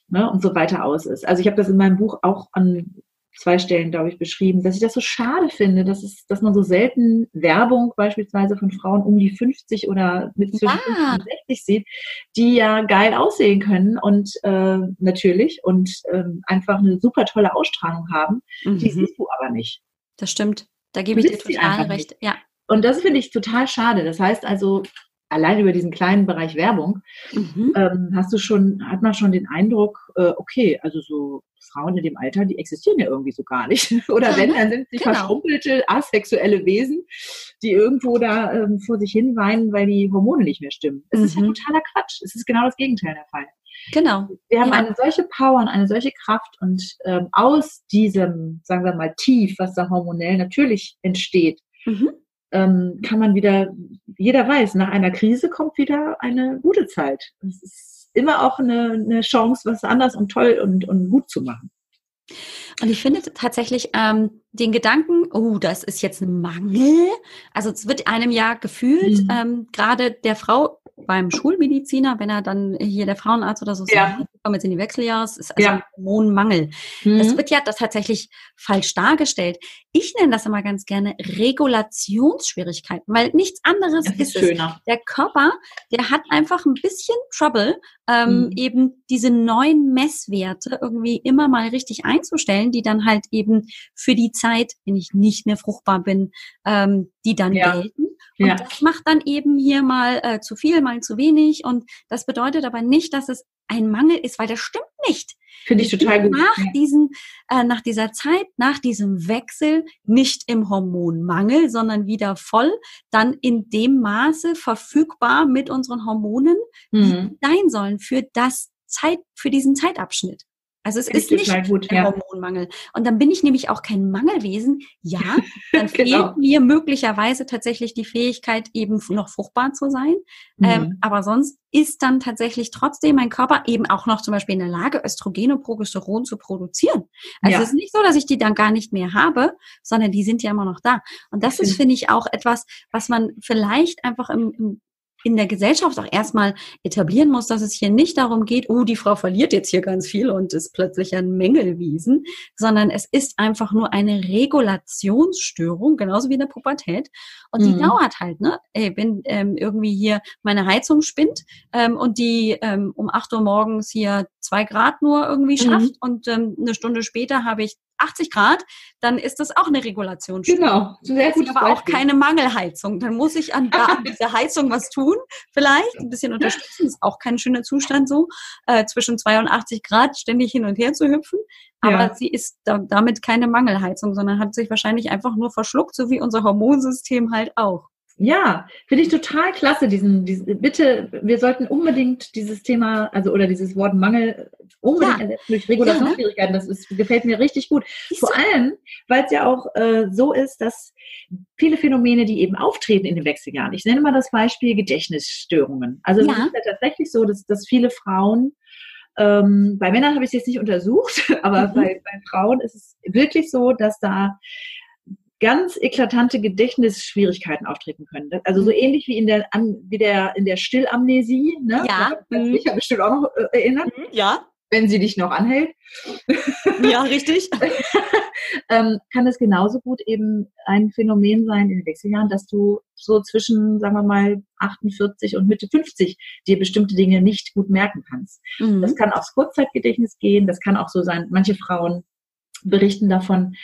Speaker 2: ne, und so weiter aus ist. Also ich habe das in meinem Buch auch an zwei Stellen, glaube ich, beschrieben, dass ich das so schade finde, dass, es, dass man so selten Werbung beispielsweise von Frauen um die 50 oder mit zwischen ja. 50 und 60 sieht, die ja geil aussehen können und äh, natürlich und äh, einfach eine super tolle Ausstrahlung haben. Mhm. Die siehst du aber nicht.
Speaker 1: Das stimmt. Da gebe ich dir total recht. Nicht. Ja.
Speaker 2: Und das finde ich total schade. Das heißt also, allein über diesen kleinen Bereich Werbung, mhm. ähm, hast du schon, hat man schon den Eindruck, äh, okay, also so Frauen in dem Alter, die existieren ja irgendwie so gar nicht. <laughs> Oder wenn, dann sind sie genau. verschrumpelte, asexuelle Wesen, die irgendwo da ähm, vor sich hin weinen, weil die Hormone nicht mehr stimmen. Es mhm. ist ja mhm. totaler Quatsch. Es ist genau das Gegenteil der Fall.
Speaker 1: Genau.
Speaker 2: Wir haben ja. eine solche Power und eine solche Kraft und ähm, aus diesem, sagen wir mal, Tief, was da hormonell natürlich entsteht, mhm ähm, kann man wieder, jeder weiß, nach einer Krise kommt wieder eine gute Zeit. Es ist immer auch eine, eine Chance, was anders und toll und, und gut zu machen.
Speaker 1: Und ich finde tatsächlich ähm, den Gedanken, oh, das ist jetzt ein Mangel. Also es wird einem ja gefühlt, mhm. ähm, gerade der Frau beim Schulmediziner, wenn er dann hier der Frauenarzt oder so ja. sagt, kommen jetzt in die Wechseljahre, es ist also ja. ein Hormonmangel. Mhm. Das wird ja das tatsächlich falsch dargestellt. Ich nenne das immer ganz gerne Regulationsschwierigkeiten, weil nichts anderes ist, ist schöner. es. Der Körper, der hat einfach ein bisschen Trouble, ähm, mhm. eben diese neuen Messwerte irgendwie immer mal richtig einzustellen, die dann halt eben für die Zeit, wenn ich nicht mehr fruchtbar bin, ähm, die dann ja. gelten. Und ja. das macht dann eben hier mal äh, zu viel, mal zu wenig. Und das bedeutet aber nicht, dass es ein Mangel ist, weil das stimmt nicht.
Speaker 2: Finde ich total gut.
Speaker 1: Nach, ja. diesen, äh, nach dieser Zeit, nach diesem Wechsel nicht im Hormonmangel, sondern wieder voll, dann in dem Maße verfügbar mit unseren Hormonen, mhm. die sein sollen für das Zeit, für diesen Zeitabschnitt. Also es ist nicht gut, ein ja. Hormonmangel. Und dann bin ich nämlich auch kein Mangelwesen. Ja, dann <laughs> genau. fehlt mir möglicherweise tatsächlich die Fähigkeit, eben noch fruchtbar zu sein. Ähm, mhm. Ähm, aber sonst ist dann tatsächlich trotzdem mein Körper eben auch noch zum Beispiel in der Lage, Östrogen und Progesteron zu produzieren. Also ja. es ist nicht so, dass ich die dann gar nicht mehr habe, sondern die sind ja immer noch da. Und das ist, finde ich, auch etwas, was man vielleicht einfach im, im in der Gesellschaft auch erstmal etablieren muss, dass es hier nicht darum geht, oh, die Frau verliert jetzt hier ganz viel und ist plötzlich ein Mängelwiesen, sondern es ist einfach nur eine Regulationsstörung, genauso wie in der Pubertät. Und die mhm. dauert halt, ne? Ey, wenn ähm, irgendwie hier meine Heizung spinnt ähm, und die ähm, um acht Uhr morgens hier zwei Grad nur irgendwie mhm. schafft mhm. und ähm, eine Stunde später habe ich 80 Grad, dann ist das auch eine Regulation.
Speaker 2: Genau,
Speaker 1: sehr gut. Aber auch keine Mangelheizung. Dann muss ich an, an <laughs> dieser Heizung was tun, vielleicht ein bisschen unterstützen. Ist auch kein schöner Zustand so, äh, zwischen 82 Grad ständig hin und her zu hüpfen. Aber ja. sie ist da, damit keine Mangelheizung, sondern hat sich wahrscheinlich einfach nur verschluckt, so wie unser Hormonsystem halt auch.
Speaker 2: Ja, finde ich total klasse. Diesen, diesen, bitte, wir sollten unbedingt dieses Thema, also oder dieses Wort Mangel unbedingt ja. durch Regulationsschwierigkeiten. Das ist, gefällt mir richtig gut. Vor allem, weil es ja auch äh, so ist, dass viele Phänomene, die eben auftreten in den Wechseljahren. Ich nenne mal das Beispiel Gedächtnisstörungen. Also ja. es ist ja tatsächlich so, dass, dass viele Frauen ähm, bei Männern habe ich es jetzt nicht untersucht, <laughs> aber mhm. bei, bei Frauen ist es wirklich so, dass da ganz eklatante Gedächtnisschwierigkeiten auftreten können. Also so mhm. ähnlich wie in der, wie der, in der Stillamnesie, ne?
Speaker 1: Ja.
Speaker 2: Mhm. Ich habe bestimmt auch noch äh, erinnert.
Speaker 1: Mhm. Ja.
Speaker 2: Wenn sie dich noch anhält. <laughs>
Speaker 1: Ja, richtig. <laughs>
Speaker 2: ähm, kann es genauso gut eben ein Phänomen sein in den Wechseljahren, dass du so zwischen, sagen wir mal, 48 und Mitte 50 dir bestimmte Dinge nicht gut merken kannst. Mhm. Das kann aufs Kurzzeitgedächtnis gehen, das kann auch so sein, manche Frauen berichten davon,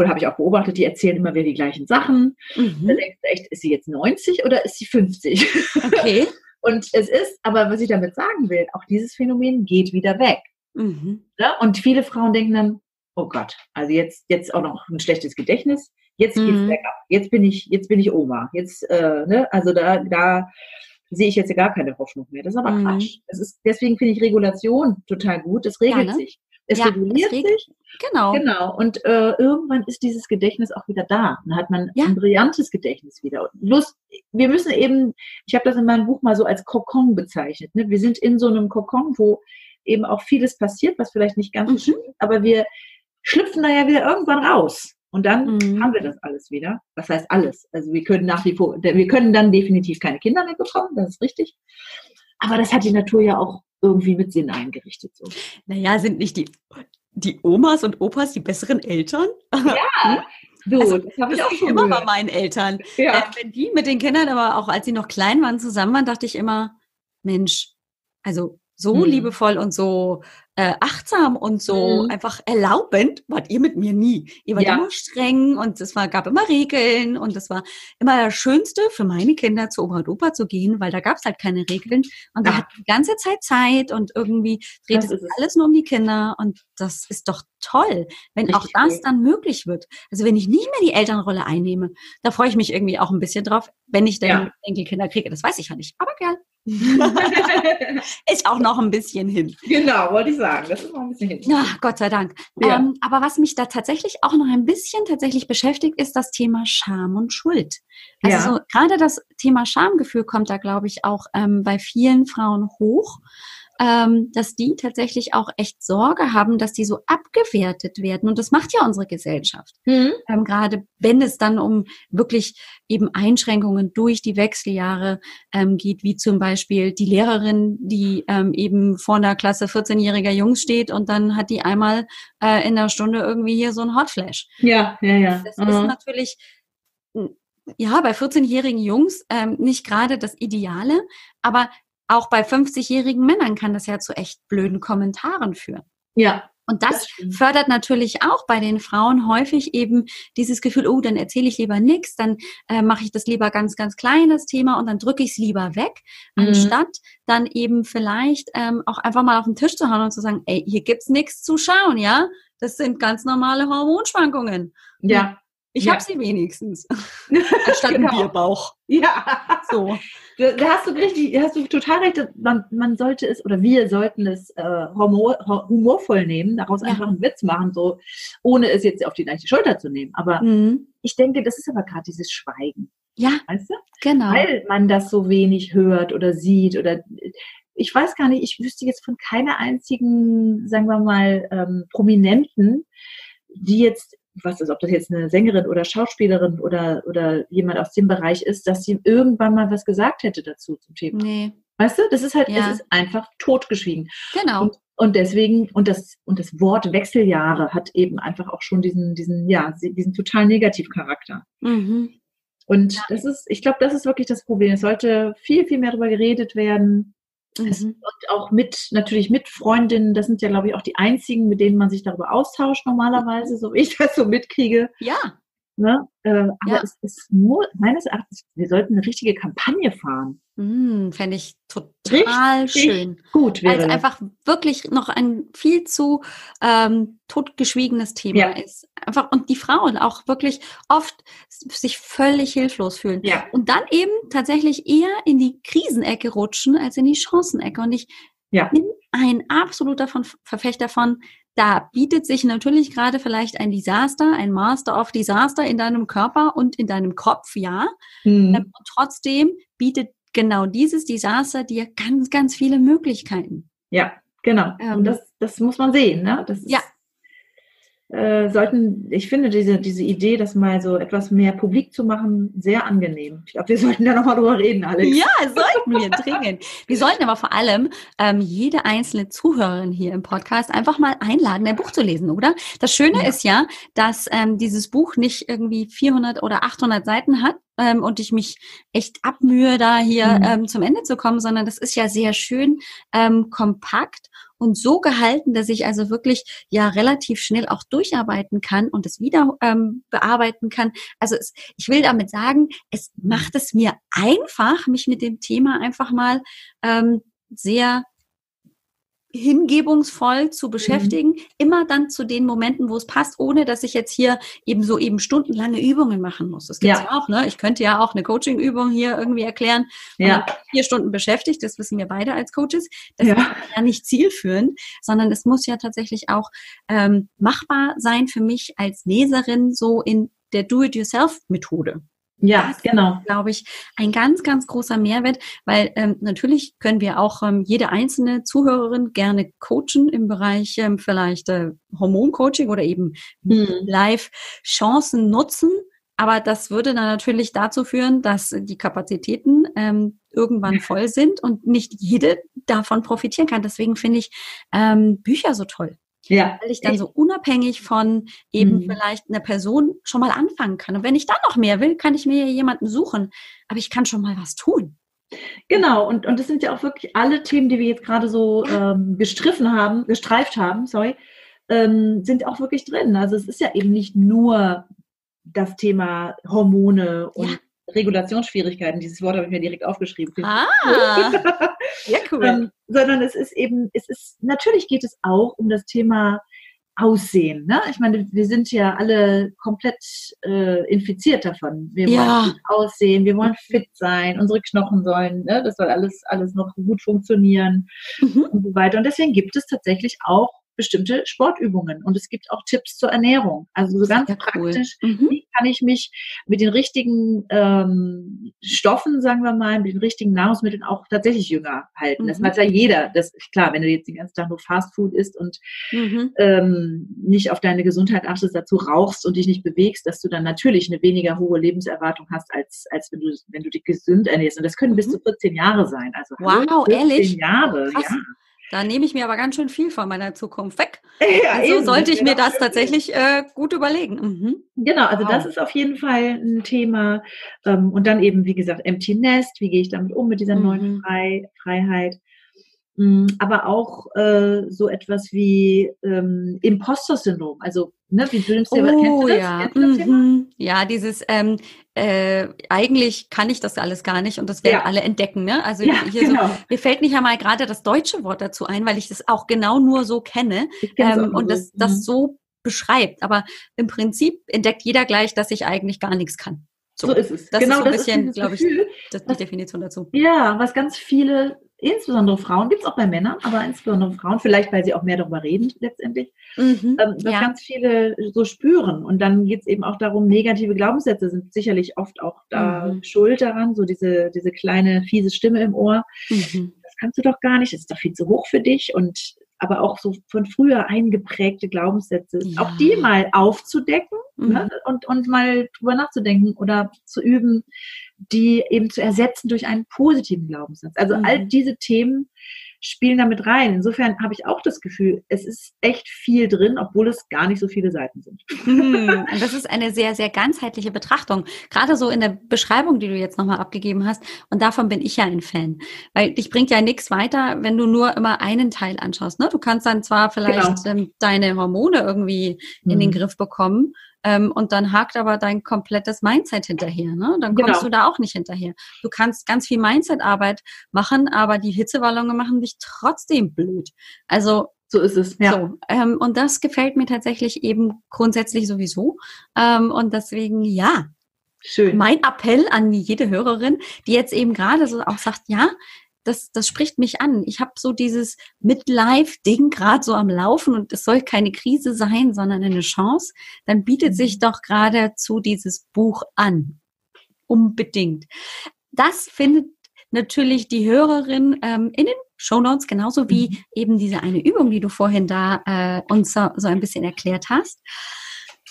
Speaker 2: oder habe ich auch beobachtet, die erzählen immer wieder die gleichen Sachen. Mhm. Da denkst du echt, ist sie jetzt 90 oder ist sie 50?
Speaker 1: Okay. <laughs>
Speaker 2: Und es ist, aber was ich damit sagen will, auch dieses Phänomen geht wieder weg. Mhm. Ja? Und viele Frauen denken dann, oh Gott, also jetzt, jetzt auch noch ein schlechtes Gedächtnis, jetzt geht's mhm. bergab, jetzt bin ich, jetzt bin ich Oma, jetzt, äh, ne, also da, da sehe ich jetzt ja gar keine Hoffnung mehr. Das ist aber mhm. Quatsch. Das ist, deswegen finde ich Regulation total gut. Es regelt ja, ne? sich. Es ja, reguliert es sich.
Speaker 1: Genau.
Speaker 2: Genau. Und äh, irgendwann ist dieses Gedächtnis auch wieder da. Dann hat man ja. ein brillantes Gedächtnis wieder. Lust, wir müssen eben, ich habe das in meinem Buch mal so als Kokon bezeichnet. Ne? Wir sind in so einem Kokon, wo eben auch vieles passiert, was vielleicht nicht ganz so mhm. schön ist, aber wir schlüpfen da ja wieder irgendwann raus. Und dann mhm. haben wir das alles wieder. Was heißt alles? Also wir können nach wie vor, wir können dann definitiv keine Kinder mehr bekommen, das ist richtig. Aber das hat die Natur ja auch irgendwie mit Sinn eingerichtet. So.
Speaker 1: Naja, sind nicht die, die Omas und Opas die besseren Eltern?
Speaker 2: Ja. <laughs>
Speaker 1: So, also, das habe ich auch schon immer bei meinen Eltern. Ja. Äh, wenn die mit den Kindern, aber auch als sie noch klein waren, zusammen waren, dachte ich immer, Mensch, also so mhm. liebevoll und so äh, achtsam und so mhm. einfach erlaubend wart ihr mit mir nie. Ihr wart ja. immer streng und es war, gab immer Regeln und es war immer das Schönste für meine Kinder zu Oma und Opa zu gehen, weil da gab es halt keine Regeln und da hat die ganze Zeit Zeit und irgendwie dreht es alles nur um die Kinder und das ist doch toll, wenn Richtig auch das cool. dann möglich wird. Also wenn ich nicht mehr die Elternrolle einnehme, da freue ich mich irgendwie auch ein bisschen drauf, wenn ich dann ja. Enkelkinder kriege. Das weiß ich ja nicht, aber gern. <laughs> ist auch noch ein bisschen hin.
Speaker 2: Genau, wollte ich sagen. Das ist noch ein bisschen hin.
Speaker 1: Ja, Gott sei Dank. Ja. Ähm, aber was mich da tatsächlich auch noch ein bisschen tatsächlich beschäftigt, ist das Thema Scham und Schuld. Also ja. so, gerade das Thema Schamgefühl kommt da, glaube ich, auch ähm, bei vielen Frauen hoch ähm, dass die tatsächlich auch echt Sorge haben, dass die so abgewertet werden. Und das macht ja unsere Gesellschaft. Mhm. Ähm, Gerade wenn es dann um wirklich eben Einschränkungen durch die Wechseljahre ähm, geht, wie zum Beispiel die Lehrerin, die ähm, eben vor einer Klasse 14-jähriger Jungs steht und dann hat die einmal äh, in der Stunde irgendwie hier so ein Hotflash.
Speaker 2: Ja, ja, ja.
Speaker 1: Das mhm. ist natürlich ja, bei 14-jährigen Jungs ähm, nicht gerade das Ideale, aber auch bei 50-jährigen Männern kann das ja zu echt blöden Kommentaren führen.
Speaker 2: Ja.
Speaker 1: Und das, das fördert natürlich auch bei den Frauen häufig eben dieses Gefühl, oh, dann erzähle ich lieber nichts, dann äh, mache ich das lieber ganz, ganz klein, das Thema, und dann drücke ich es lieber weg, mhm. anstatt dann eben vielleicht ähm, auch einfach mal auf den Tisch zu hauen und zu sagen, ey, hier gibt's nichts zu schauen, ja? Das sind ganz normale Hormonschwankungen.
Speaker 2: Ja.
Speaker 1: Ich ja. habe sie wenigstens. <laughs> Anstatt genau. Bierbauch.
Speaker 2: Ja. So. Da, da, hast du richtig, hast du total recht. Man, man sollte es oder wir sollten es äh, humor, humorvoll nehmen, daraus ja. einfach einen Witz machen, so ohne es jetzt auf die leichte Schulter zu nehmen. Aber mhm. ich denke, das ist aber gerade dieses Schweigen.
Speaker 1: Ja.
Speaker 2: Weißt du?
Speaker 1: Genau.
Speaker 2: Weil man das so wenig hört oder sieht oder ich weiß gar nicht, ich wüsste jetzt von keiner einzigen, sagen wir mal, ähm, Prominenten, die jetzt was ist, ob das jetzt eine Sängerin oder Schauspielerin oder, oder jemand aus dem Bereich ist, dass sie irgendwann mal was gesagt hätte dazu zum Thema.
Speaker 1: Nee.
Speaker 2: Weißt du, das ist halt, ja. es ist einfach totgeschwiegen.
Speaker 1: Genau.
Speaker 2: Und, und deswegen, und das, und das Wort Wechseljahre hat eben einfach auch schon diesen, diesen, ja, diesen total Negativcharakter. Mhm. Und ja. das ist, ich glaube, das ist wirklich das Problem. Es sollte viel, viel mehr darüber geredet werden. Mhm. und auch mit, natürlich mit Freundinnen, das sind ja, glaube ich, auch die einzigen, mit denen man sich darüber austauscht normalerweise, so wie ich das so mitkriege.
Speaker 1: Ja.
Speaker 2: Ne? Äh, aber ja. es ist nur, meines Erachtens, wir sollten eine richtige Kampagne fahren.
Speaker 1: Mm, Fände ich total Richtig schön.
Speaker 2: Gut,
Speaker 1: wäre Weil es einfach wirklich noch ein viel zu ähm, totgeschwiegenes Thema ja. ist. Einfach, und die Frauen auch wirklich oft sich völlig hilflos fühlen.
Speaker 2: Ja.
Speaker 1: Und dann eben tatsächlich eher in die Krisenecke rutschen als in die Chancenecke. Und ich
Speaker 2: ja.
Speaker 1: bin ein absoluter von, Verfechter von, da bietet sich natürlich gerade vielleicht ein Desaster, ein Master of Disaster in deinem Körper und in deinem Kopf, ja. Mhm. Und trotzdem bietet genau dieses Desaster dir ganz, ganz viele Möglichkeiten.
Speaker 2: Ja, genau. Ähm, und das, das muss man sehen, ne? Das
Speaker 1: ist, ja,
Speaker 2: äh, sollten, ich finde diese, diese Idee, das mal so etwas mehr publik zu machen, sehr angenehm. Ich glaube, wir <laughs> sollten da nochmal drüber reden, Alex.
Speaker 1: Ja, sollten wir dringend. Wir sollten aber vor allem ähm, jede einzelne Zuhörerin hier im Podcast einfach mal einladen, ein Buch zu lesen, oder? Das Schöne ja. ist ja, dass ähm, dieses Buch nicht irgendwie 400 oder 800 Seiten hat, ähm, und ich mich echt abmühe, da hier mhm. ähm, zum Ende zu kommen, sondern das ist ja sehr schön ähm, kompakt und so gehalten, dass ich also wirklich ja relativ schnell auch durcharbeiten kann und es wieder ähm, bearbeiten kann. Also es, ich will damit sagen, es macht es mir einfach, mich mit dem Thema einfach mal ähm, sehr hingebungsvoll zu mhm. beschäftigen, mhm. immer dann zu den Momenten, wo es passt, ohne dass ich jetzt hier eben so eben stundenlange Übungen machen muss. Das gibt's ja. ja auch, ne? Ich könnte ja auch eine Coaching-Übung hier irgendwie erklären.
Speaker 2: Ja.
Speaker 1: Vier Stunden beschäftigt, das wissen wir beide als Coaches. Das ja. ist ja nicht zielführend, sondern es muss ja tatsächlich auch ähm, machbar sein für mich als Leserin so in der Do-it-yourself-Methode.
Speaker 2: Ja, das genau.
Speaker 1: Glaube ich, ein ganz, ganz großer Mehrwert, weil ähm, natürlich können wir auch ähm, jede einzelne Zuhörerin gerne coachen im Bereich ähm, vielleicht äh, Hormoncoaching oder eben hm. Live-Chancen nutzen. Aber das würde dann natürlich dazu führen, dass die Kapazitäten ähm, irgendwann voll sind und nicht jede davon profitieren kann. Deswegen finde ich ähm, Bücher so toll.
Speaker 2: Ja.
Speaker 1: Weil ich dann so unabhängig von eben mhm. vielleicht einer Person schon mal anfangen kann. Und wenn ich dann noch mehr will, kann ich mir jemanden suchen. Aber ich kann schon mal was tun.
Speaker 2: Genau, und, und das sind ja auch wirklich alle Themen, die wir jetzt gerade so ähm, gestriffen haben, gestreift haben, sorry, ähm, sind auch wirklich drin. Also es ist ja eben nicht nur das Thema Hormone und ja. Regulationsschwierigkeiten. Dieses Wort habe ich mir direkt aufgeschrieben.
Speaker 1: Ah, <laughs>
Speaker 2: ja cool. Ähm, sondern es ist eben, es ist, natürlich geht es auch um das Thema Aussehen. Ne? Ich meine, wir sind ja alle komplett äh, infiziert davon. Wir
Speaker 1: ja.
Speaker 2: wollen aussehen, wir wollen fit sein, unsere Knochen sollen, ne? das soll alles, alles noch gut funktionieren mhm. und so weiter. Und deswegen gibt es tatsächlich auch bestimmte Sportübungen und es gibt auch Tipps zur Ernährung. Also so ganz praktisch, cool. mhm. wie kann ich mich mit den richtigen ähm, Stoffen, sagen wir mal, mit den richtigen Nahrungsmitteln auch tatsächlich jünger halten. Mhm. Das weiß ja jeder. Das klar, wenn du jetzt den ganzen Tag nur Fastfood isst und mhm. ähm, nicht auf deine Gesundheit achtest, dazu rauchst und dich nicht bewegst, dass du dann natürlich eine weniger hohe Lebenserwartung hast, als, als wenn du, wenn du dich gesund ernährst. Und das können bis mhm. zu 14 Jahre sein. Also
Speaker 1: wow, 14 ehrlich?
Speaker 2: Jahre, Krass. ja.
Speaker 1: Da nehme ich mir aber ganz schön viel von meiner Zukunft weg. <laughs> Ja, also eben, sollte ich mir das tatsächlich äh, gut überlegen.
Speaker 2: Mhm. Genau, also wow. das ist auf jeden Fall ein Thema. Ähm, und dann eben, wie gesagt, Empty Nest, wie gehe ich damit um mit dieser mhm. neuen Frei Freiheit. Mm, aber auch äh, so etwas wie ähm, Imposter-Syndrom. Also, ne, wie du nimmst
Speaker 1: dir, oh, ja. Mhm. ja, dieses ähm, äh, eigentlich kann ich das alles gar nicht und das werden ja. alle entdecken. Ne? Also ja, hier genau. so, mir fällt nicht einmal gerade das deutsche Wort dazu ein, weil ich das auch genau nur so kenne ähm, und das, das mhm. so beschreibt. Aber im Prinzip entdeckt jeder gleich, dass ich eigentlich gar nichts kann.
Speaker 2: So, so ist es.
Speaker 1: Das genau, ist so ein bisschen, glaube ich, das, die Definition dazu.
Speaker 2: Ja, was ganz viele insbesondere Frauen, gibt es auch bei Männern, aber insbesondere Frauen, vielleicht weil sie auch mehr darüber reden letztendlich, mhm, ähm, dass ja. ganz viele so spüren. Und dann geht es eben auch darum, negative Glaubenssätze sind sicherlich oft auch da mhm. schuld daran, so diese, diese kleine fiese Stimme im Ohr. Mhm. Das kannst du doch gar nicht, das ist doch viel zu hoch für dich. Und aber auch so von früher eingeprägte Glaubenssätze, ja. auch die mal aufzudecken mhm. ne, und, und mal drüber nachzudenken oder zu üben, die eben zu ersetzen durch einen positiven Glaubenssatz. Also mhm. all diese Themen spielen damit rein. Insofern habe ich auch das Gefühl, es ist echt viel drin, obwohl es gar nicht so viele Seiten sind.
Speaker 1: Hm, <laughs> und das ist eine sehr, sehr ganzheitliche Betrachtung. Gerade so in der Beschreibung, die du jetzt nochmal abgegeben hast. Und davon bin ich ja ein Fan. Weil dich bringt ja nichts weiter, wenn du nur immer einen Teil anschaust. Ne? Du kannst dann zwar vielleicht genau. ähm, deine Hormone irgendwie in den mhm. Griff bekommen, ähm, und dann hakt aber dein komplettes Mindset hinterher. Ne? Dann kommst genau. du da auch nicht hinterher. Du kannst ganz viel Mindset-Arbeit machen, aber die Hitzewallungen machen dich trotzdem blöd. Also
Speaker 2: so ist es.
Speaker 1: Ja. So, ähm, und das gefällt mir tatsächlich eben grundsätzlich sowieso. Ähm, und deswegen ja. Schön. Mein Appell an jede Hörerin, die jetzt eben gerade so auch sagt, ja, das, das spricht mich an. Ich habe so dieses Midlife-Ding gerade so am Laufen und es soll keine Krise sein, sondern eine Chance. Dann bietet sich mhm. doch geradezu dieses Buch an. Unbedingt. Das findet natürlich die Hörerin ähm, in den Show Notes, genauso wie mhm. eben diese eine Übung, die du vorhin da äh, uns so, so ein bisschen erklärt hast.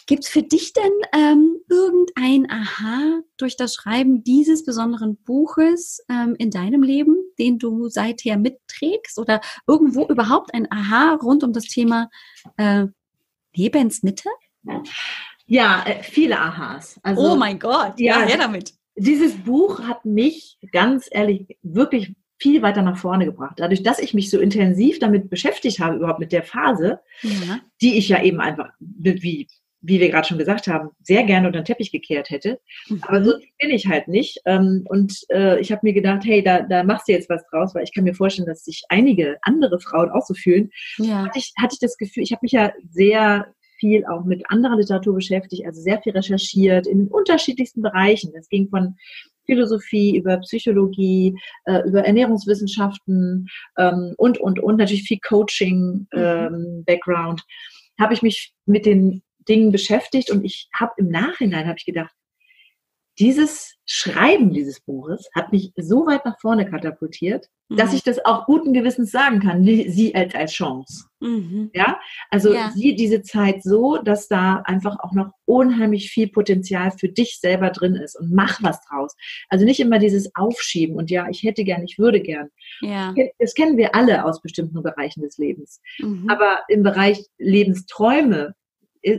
Speaker 1: Gibt es für dich denn ähm, irgendein Aha durch das Schreiben dieses besonderen Buches ähm, in deinem Leben, den du seither mitträgst oder irgendwo überhaupt ein Aha rund um das Thema äh, Lebensmitte?
Speaker 2: Ja, äh, viele Ahas.
Speaker 1: Also, oh mein Gott, ja, her damit.
Speaker 2: Dieses Buch hat mich ganz ehrlich wirklich viel weiter nach vorne gebracht. Dadurch, dass ich mich so intensiv damit beschäftigt habe, überhaupt mit der Phase, ja. die ich ja eben einfach, wie wie wir gerade schon gesagt haben, sehr gerne unter den Teppich gekehrt hätte. Mhm. Aber so bin ich halt nicht. Ähm, und äh, ich habe mir gedacht, hey, da, da machst du jetzt was draus, weil ich kann mir vorstellen, dass sich einige andere Frauen auch so fühlen. Ja. Hatte, ich, hatte ich das Gefühl, ich habe mich ja sehr viel auch mit anderer Literatur beschäftigt, also sehr viel recherchiert in unterschiedlichsten Bereichen. Es ging von Philosophie, über Psychologie, äh, über Ernährungswissenschaften ähm, und, und, und natürlich viel Coaching, mhm. ähm, Background. Habe ich mich mit den Dingen beschäftigt und ich habe im Nachhinein habe ich gedacht, dieses Schreiben dieses Buches hat mich so weit nach vorne katapultiert, mhm. dass ich das auch guten Gewissens sagen kann, sie als, als Chance. Mhm. Ja, also ja. sieh diese Zeit so, dass da einfach auch noch unheimlich viel Potenzial für dich selber drin ist und mach was draus. Also nicht immer dieses Aufschieben und ja, ich hätte gern, ich würde gern. Ja. Das kennen wir alle aus bestimmten Bereichen des Lebens. Mhm. Aber im Bereich Lebensträume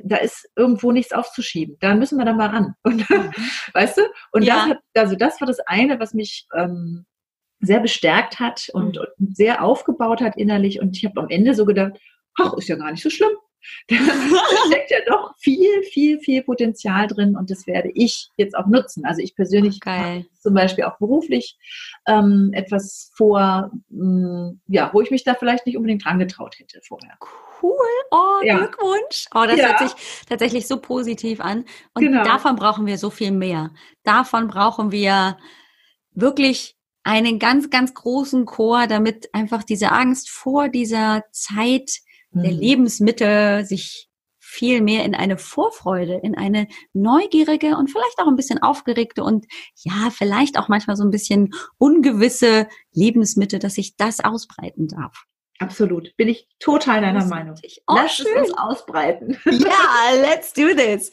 Speaker 2: da ist irgendwo nichts aufzuschieben. Da müssen wir dann mal ran. <laughs> Und, mhm. weißt du? Und ja. das hat, also das war das eine, was mich ähm, sehr bestärkt hat und, mhm. und, sehr aufgebaut hat innerlich. Und ich habe am Ende so gedacht, ach, ist ja gar nicht so schlimm. <laughs> Da steckt ja doch viel, viel, viel Potenzial drin und das werde ich jetzt auch nutzen. Also ich persönlich habe zum Beispiel auch beruflich ähm, etwas vor, mh, mm, ja, wo ich mich da vielleicht nicht unbedingt dran getraut hätte vorher.
Speaker 1: Cool, oh, ja. Glückwunsch. Oh, das ja. hört sich tatsächlich so positiv an. Und genau. davon brauchen wir so viel mehr. Davon brauchen wir wirklich einen ganz, ganz großen Chor, damit einfach diese Angst vor dieser Zeit der mhm. Lebensmittel sich viel mehr in eine Vorfreude, in eine neugierige und vielleicht auch ein bisschen aufgeregte und ja, vielleicht auch manchmal so ein bisschen ungewisse Lebensmittel, dass sich das ausbreiten darf.
Speaker 2: Absolut. Bin ich total deiner Meinung.
Speaker 1: Oh, Lass schön. es uns ausbreiten. Ja, <laughs> let's do this.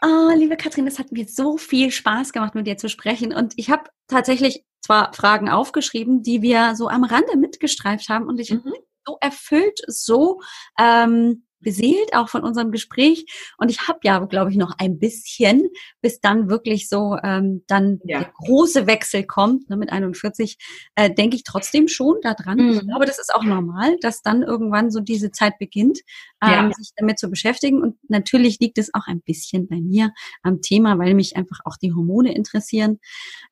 Speaker 1: Oh, liebe Katrin, es hat mir so viel Spaß gemacht, mit dir zu sprechen. Und ich habe tatsächlich zwar Fragen aufgeschrieben, die wir so am Rande mitgestreift haben. Und ich mhm so erfüllt, so ähm, beseelt auch von unserem Gespräch. Und ich habe ja, glaube ich, noch ein bisschen, bis dann wirklich so ähm, dann ja. der große Wechsel kommt. Ne, mit 41 äh, denke ich trotzdem schon daran. Mhm. Ich glaube, das ist auch normal, dass dann irgendwann so diese Zeit beginnt, ähm, ja. sich damit zu beschäftigen. Und natürlich liegt es auch ein bisschen bei mir am Thema, weil mich einfach auch die Hormone interessieren.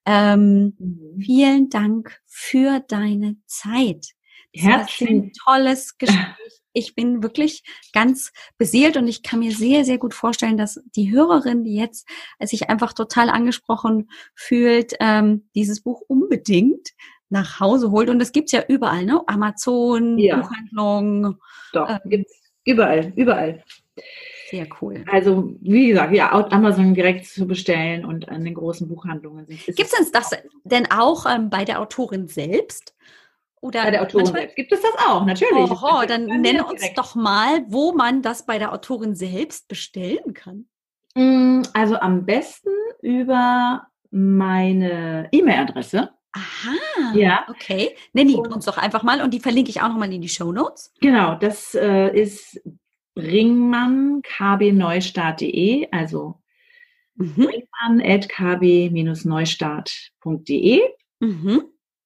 Speaker 1: Ähm, mhm. Vielen Dank für deine Zeit. Herzlichen ein tolles <laughs> Gespräch. Ich bin wirklich ganz beseelt und ich kann mir sehr, sehr gut vorstellen, dass die Hörerin, die jetzt sich einfach total angesprochen fühlt, ähm, dieses Buch unbedingt nach Hause holt. Und das gibt's ja überall, ne? Amazon, ja. Buchhandlung.
Speaker 2: Doch, ähm, gibt's überall, überall.
Speaker 1: Sehr cool.
Speaker 2: Also, wie gesagt, ja, Amazon direkt zu bestellen und an den großen Buchhandlungen.
Speaker 1: Gibt es das denn auch ähm, bei der Autorin selbst?
Speaker 2: Oder bei der Autorin selbst gibt es das auch, natürlich.
Speaker 1: Oho, dann nenne uns direkt. doch mal, wo man das bei der Autorin selbst bestellen kann.
Speaker 2: Mm, also am besten über meine E-Mail-Adresse.
Speaker 1: Aha.
Speaker 2: Ja.
Speaker 1: Okay. Nenn die
Speaker 2: Und-
Speaker 1: uns doch einfach mal und die verlinke ich auch nochmal in die Show Notes.
Speaker 2: Genau, das äh, ist Bringmann kbneustart.de, also
Speaker 1: Mhm.
Speaker 2: bringmann.kb-neustart.de.
Speaker 1: Mhm.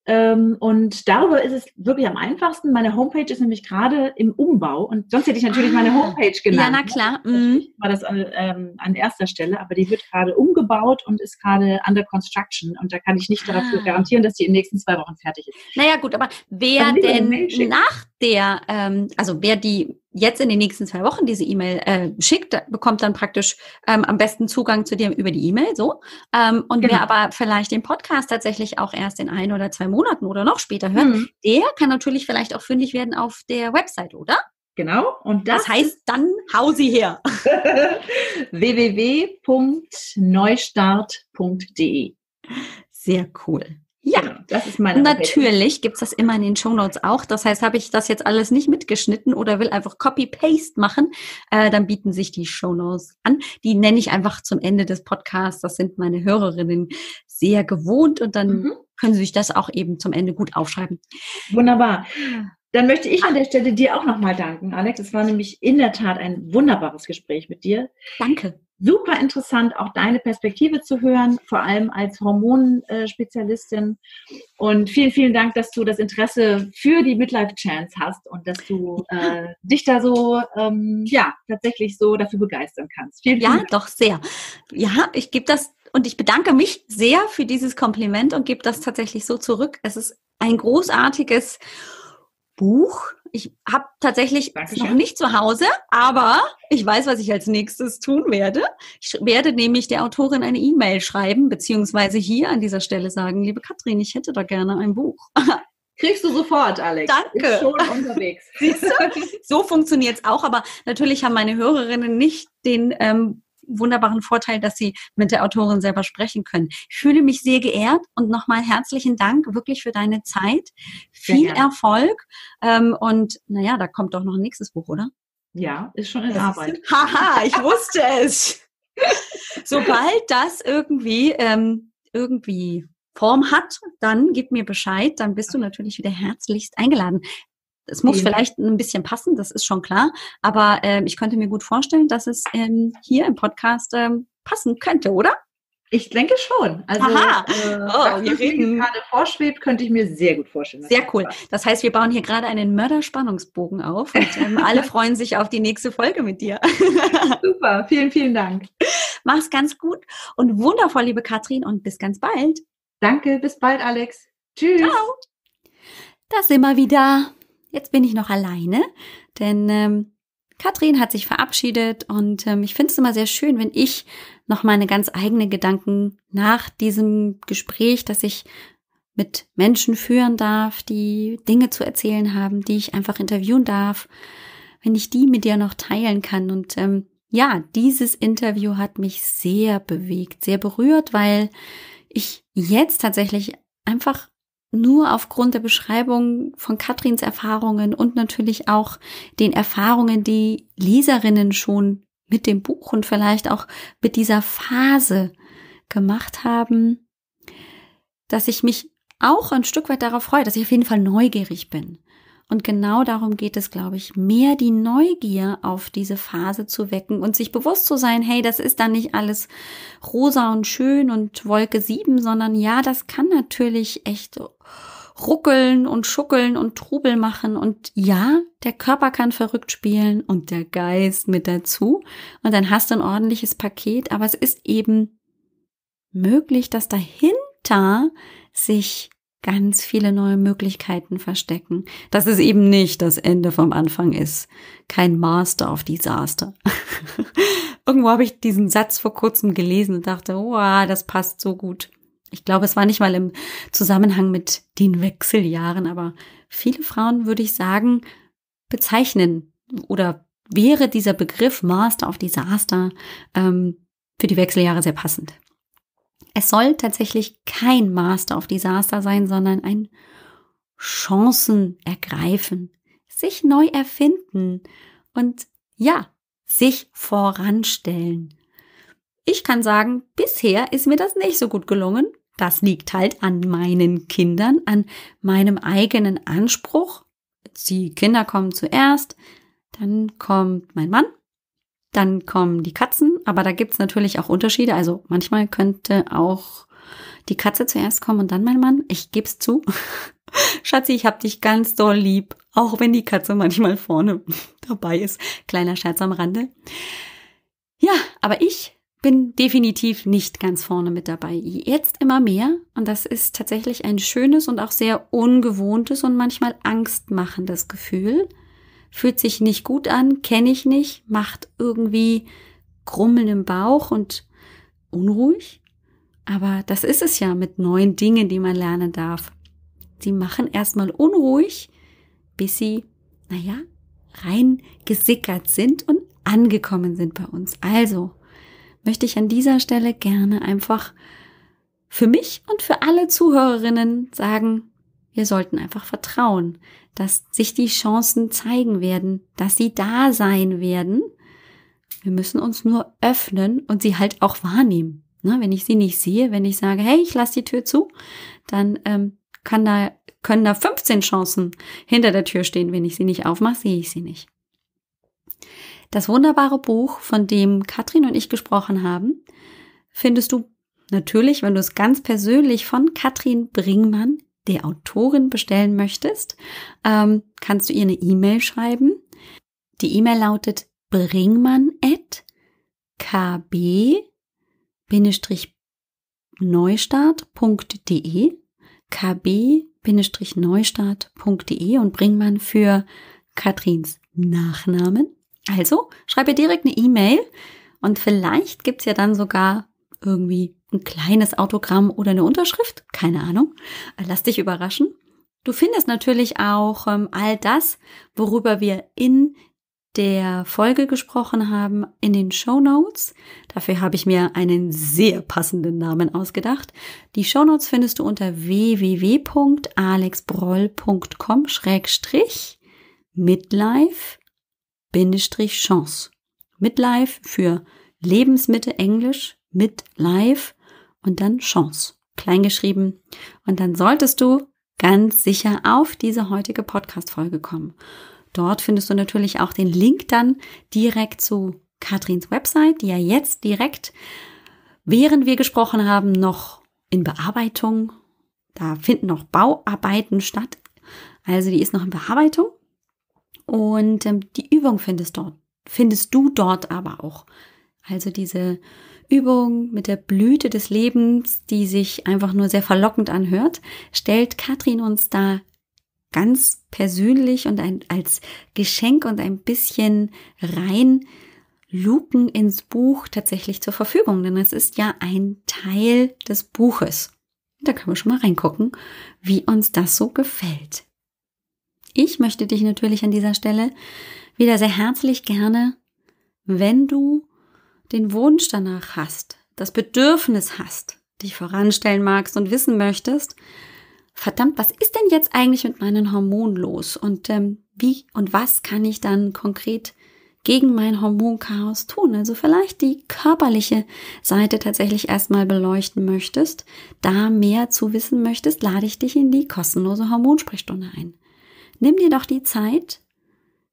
Speaker 2: Ähm, und darüber ist es wirklich am einfachsten. Meine Homepage ist nämlich gerade im Umbau und sonst hätte ich natürlich meine
Speaker 1: Ah.
Speaker 2: Homepage genannt.
Speaker 1: Ja, na
Speaker 2: ne?
Speaker 1: klar. Mhm.
Speaker 2: War das an, ähm, an erster Stelle, aber die wird gerade umgebaut und ist gerade under construction und da kann ich nicht dafür
Speaker 1: Ah.
Speaker 2: garantieren, dass die in den nächsten zwei Wochen fertig ist.
Speaker 1: Naja, gut, aber wer denn nach der, ähm, also wer die jetzt in den nächsten zwei Wochen diese E-Mail äh, schickt, bekommt dann praktisch ähm, am besten Zugang zu dir über die E-Mail, so. Ähm, und
Speaker 2: Genau.
Speaker 1: wer aber vielleicht den Podcast tatsächlich auch erst in ein oder zwei Monaten oder noch später hört,
Speaker 2: Mhm.
Speaker 1: der kann natürlich vielleicht auch fündig werden auf der Website, oder?
Speaker 2: Genau. Und das,
Speaker 1: Das heißt, dann hau sie her. <laughs>
Speaker 2: www.neustart.de.
Speaker 1: Sehr cool. Ja.
Speaker 2: Genau, das ist meine.
Speaker 1: Natürlich gibt's das immer in den Shownotes auch. Das heißt, habe ich das jetzt alles nicht mitgeschnitten oder will einfach Copy-Paste machen, äh, dann bieten sich die Shownotes an. Die nenne ich einfach zum Ende des Podcasts. Das sind meine Hörerinnen sehr gewohnt und dann
Speaker 2: Mhm.
Speaker 1: können sie sich das auch eben zum Ende gut aufschreiben.
Speaker 2: Wunderbar. Dann möchte ich an der Stelle dir auch nochmal danken, Alex. Es war nämlich in der Tat ein wunderbares Gespräch mit dir.
Speaker 1: Danke.
Speaker 2: Super interessant, auch deine Perspektive zu hören, vor allem als Hormonspezialistin. Und vielen, vielen Dank, dass du das Interesse für die Midlife Chance hast und dass du äh, dich da so, ähm, ja, tatsächlich so dafür begeistern kannst. Vielen, vielen
Speaker 1: Ja,
Speaker 2: Dank.
Speaker 1: doch sehr. Ja, ich gebe das und ich bedanke mich sehr für dieses Kompliment und gebe das tatsächlich so zurück. Es ist ein großartiges Buch. Ich habe tatsächlich es
Speaker 2: Dankeschön.
Speaker 1: noch nicht zu Hause, aber ich weiß, was ich als nächstes tun werde. Ich werde nämlich der Autorin eine E-Mail schreiben, beziehungsweise hier an dieser Stelle sagen, liebe Katrin, ich hätte da gerne ein Buch. <laughs>
Speaker 2: Kriegst du sofort, Alex.
Speaker 1: Danke.
Speaker 2: Ist schon unterwegs. <laughs>
Speaker 1: Siehst du? So funktioniert es auch, aber natürlich haben meine Hörerinnen nicht den ähm, wunderbaren Vorteil, dass sie mit der Autorin selber sprechen können. Ich fühle mich sehr geehrt und nochmal herzlichen Dank wirklich für deine Zeit.
Speaker 2: Sehr
Speaker 1: Viel
Speaker 2: gerne.
Speaker 1: Erfolg ähm, und naja, da kommt doch noch ein nächstes Buch, oder?
Speaker 2: Ja, ist schon in
Speaker 1: Das
Speaker 2: Arbeit.
Speaker 1: ist- <laughs> Haha, ich wusste es. Sobald das irgendwie, ähm, irgendwie Form hat, dann gib mir Bescheid, dann bist du natürlich wieder herzlichst eingeladen. Es muss
Speaker 2: Dank.
Speaker 1: vielleicht ein bisschen passen, das ist schon klar, aber ähm, ich könnte mir gut vorstellen, dass es ähm, hier im Podcast ähm, passen könnte, oder?
Speaker 2: Ich denke schon. Also,
Speaker 1: Aha.
Speaker 2: äh,
Speaker 1: Oh,
Speaker 2: das, was
Speaker 1: reden-
Speaker 2: gerade vorschwebt, könnte ich mir sehr gut vorstellen.
Speaker 1: Sehr
Speaker 2: das
Speaker 1: cool. Das heißt, wir bauen hier gerade einen Mörderspannungsbogen auf und ähm, alle <laughs> freuen sich auf die nächste Folge mit dir. <laughs>
Speaker 2: Super, vielen, vielen Dank.
Speaker 1: Mach's ganz gut und wundervoll, liebe Katrin, und bis ganz bald.
Speaker 2: Danke, bis bald, Alex. Tschüss.
Speaker 1: Ciao. Da sind wir wieder. Jetzt bin ich noch alleine, denn ähm, Katrin hat sich verabschiedet und ähm, ich finde es immer sehr schön, wenn ich noch meine ganz eigenen Gedanken nach diesem Gespräch, das ich mit Menschen führen darf, die Dinge zu erzählen haben, die ich einfach interviewen darf, wenn ich die mit dir noch teilen kann. Und ähm, ja, dieses Interview hat mich sehr bewegt, sehr berührt, weil ich jetzt tatsächlich einfach nur aufgrund der Beschreibung von Katrins Erfahrungen und natürlich auch den Erfahrungen, die Leserinnen schon mit dem Buch und vielleicht auch mit dieser Phase gemacht haben, dass ich mich auch ein Stück weit darauf freue, dass ich auf jeden Fall neugierig bin. Und genau darum geht es, glaube ich, mehr die Neugier auf diese Phase zu wecken und sich bewusst zu sein, hey, das ist dann nicht alles rosa und schön und Wolke 7, sondern ja, das kann natürlich echt ruckeln und schuckeln und Trubel machen. Und ja, der Körper kann verrückt spielen und der Geist mit dazu. Und dann hast du ein ordentliches Paket, aber es ist eben möglich, dass dahinter sich ganz viele neue Möglichkeiten verstecken. Dass es eben nicht das Ende vom Anfang ist. Kein Master of Disaster. <laughs> Irgendwo habe ich diesen Satz vor kurzem gelesen und dachte, wow, das passt so gut. Ich glaube, es war nicht mal im Zusammenhang mit den Wechseljahren, aber viele Frauen, würde ich sagen, bezeichnen oder wäre dieser Begriff Master of Disaster ähm, für die Wechseljahre sehr passend. Es soll tatsächlich kein Master of Disaster sein, sondern ein Chancen ergreifen, sich neu erfinden und ja, sich voranstellen. Ich kann sagen, bisher ist mir das nicht so gut gelungen. Das liegt halt an meinen Kindern, an meinem eigenen Anspruch. Die Kinder kommen zuerst, dann kommt mein Mann, dann kommen die Katzen, aber da gibt's natürlich auch Unterschiede. Also manchmal könnte auch die Katze zuerst kommen und dann mein Mann. Ich geb's zu. <laughs> Schatzi, ich hab dich ganz doll lieb, auch wenn die Katze manchmal vorne <laughs> dabei ist. Kleiner Scherz am Rande. Ja, aber ich bin definitiv nicht ganz vorne mit dabei. Jetzt immer mehr. Und das ist tatsächlich ein schönes und auch sehr ungewohntes und manchmal angstmachendes Gefühl. Fühlt sich nicht gut an, kenne ich nicht, macht irgendwie Grummeln im Bauch und unruhig. Aber das ist es ja mit neuen Dingen, die man lernen darf. Sie machen erstmal unruhig, bis sie, naja, rein gesickert sind und angekommen sind bei uns. Also, möchte ich an dieser Stelle gerne einfach für mich und für alle Zuhörerinnen sagen, wir sollten einfach vertrauen, dass sich die Chancen zeigen werden, dass sie da sein werden. Wir müssen uns nur öffnen und sie halt auch wahrnehmen. Ne, wenn ich sie nicht sehe, wenn ich sage, hey, ich lasse die Tür zu, dann ähm, kann da, können da 15 Chancen hinter der Tür stehen. Wenn ich sie nicht aufmache, sehe ich sie nicht. Das wunderbare Buch, von dem Katrin und ich gesprochen haben, findest du natürlich, wenn du es ganz persönlich von Katrin Bringmann, der Autorin, bestellen möchtest, ähm, kannst du ihr eine E-Mail schreiben. Die E-Mail lautet bringmann.kb-neustart.de kb-neustart.de und Bringmann für Katrins Nachnamen also schreib ihr direkt eine E-Mail und vielleicht gibt's ja dann sogar irgendwie ein kleines Autogramm oder eine Unterschrift. Keine Ahnung. Lass dich überraschen. Du findest natürlich auch ähm, all das, worüber wir in der Folge gesprochen haben, in den Show Notes. Dafür habe ich mir einen sehr passenden Namen ausgedacht. Die Show Notes findest du unter www.alexbroll.com-midlife Bindestrich Chance. Midlife für Lebensmitte Englisch, Midlife und dann Chance. Kleingeschrieben. Und dann solltest du ganz sicher auf diese heutige Podcast-Folge kommen. Dort findest du natürlich auch den Link dann direkt zu Katrins Website, die ja jetzt direkt, während wir gesprochen haben, noch in Bearbeitung. Da finden noch Bauarbeiten statt. Also die ist noch in Bearbeitung. Und ähm, die Übung findest, dort, findest du dort aber auch. Also diese Übung mit der Blüte des Lebens, die sich einfach nur sehr verlockend anhört, stellt Katrin uns da ganz persönlich und ein, als Geschenk und ein bisschen rein Luken ins Buch tatsächlich zur Verfügung, denn es ist ja ein Teil des Buches. Da können wir schon mal reingucken, wie uns das so gefällt. Ich möchte dich natürlich an dieser Stelle wieder sehr herzlich gerne, wenn du den Wunsch danach hast, das Bedürfnis hast, dich voranstellen magst und wissen möchtest, verdammt, was ist denn jetzt eigentlich mit meinen Hormonen los und ähm, wie und was kann ich dann konkret gegen mein Hormonchaos tun? Also vielleicht die körperliche Seite tatsächlich erstmal beleuchten möchtest, da mehr zu wissen möchtest, lade ich dich in die kostenlose Hormonsprechstunde ein. Nimm dir doch die Zeit,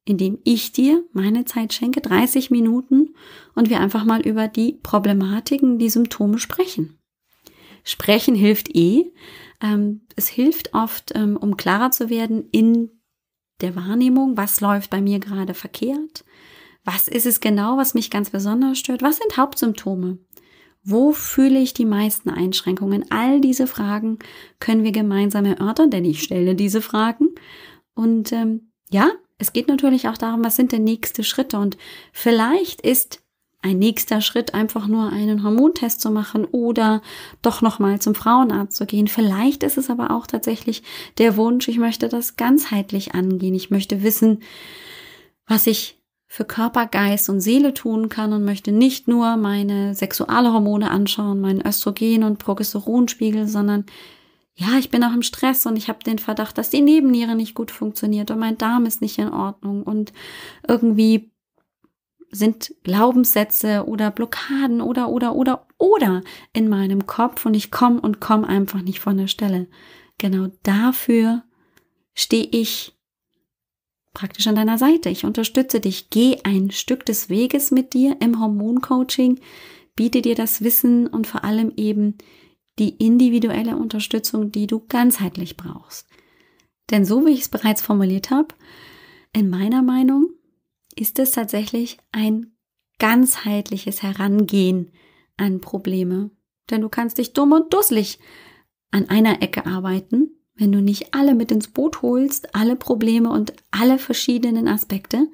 Speaker 1: indem ich dir meine Zeit schenke, 30 Minuten, und wir einfach mal über die Problematiken, die Symptome sprechen. Sprechen hilft eh. Ähm, es hilft oft, ähm, um klarer zu werden in der Wahrnehmung, was läuft bei mir gerade verkehrt, was ist es genau, was mich ganz besonders stört, was sind Hauptsymptome, wo fühle ich die meisten Einschränkungen. All diese Fragen können wir gemeinsam erörtern, denn ich stelle diese Fragen und ähm, ja, es geht natürlich auch darum, was sind denn nächste Schritte? Und vielleicht ist ein nächster Schritt einfach nur einen Hormontest zu machen oder doch nochmal zum Frauenarzt zu gehen. Vielleicht ist es aber auch tatsächlich der Wunsch, ich möchte das ganzheitlich angehen. Ich möchte wissen, was ich für Körper, Geist und Seele tun kann und möchte nicht nur meine Sexualhormone anschauen, meinen Östrogen- und Progesteronspiegel, sondern ja, ich bin auch im Stress und ich habe den Verdacht, dass die Nebenniere nicht gut funktioniert und mein Darm ist nicht in Ordnung und irgendwie sind Glaubenssätze oder Blockaden oder, oder, oder, oder in meinem Kopf und ich komme und komme einfach nicht von der Stelle. Genau dafür stehe ich praktisch an deiner Seite. Ich unterstütze dich. Geh ein Stück des Weges mit dir im Hormoncoaching, biete dir das Wissen und vor allem eben die individuelle Unterstützung, die du ganzheitlich brauchst. Denn so wie ich es bereits formuliert habe, in meiner Meinung ist es tatsächlich ein ganzheitliches Herangehen an Probleme. Denn du kannst dich dumm und dusselig an einer Ecke arbeiten, wenn du nicht alle mit ins Boot holst, alle Probleme und alle verschiedenen Aspekte,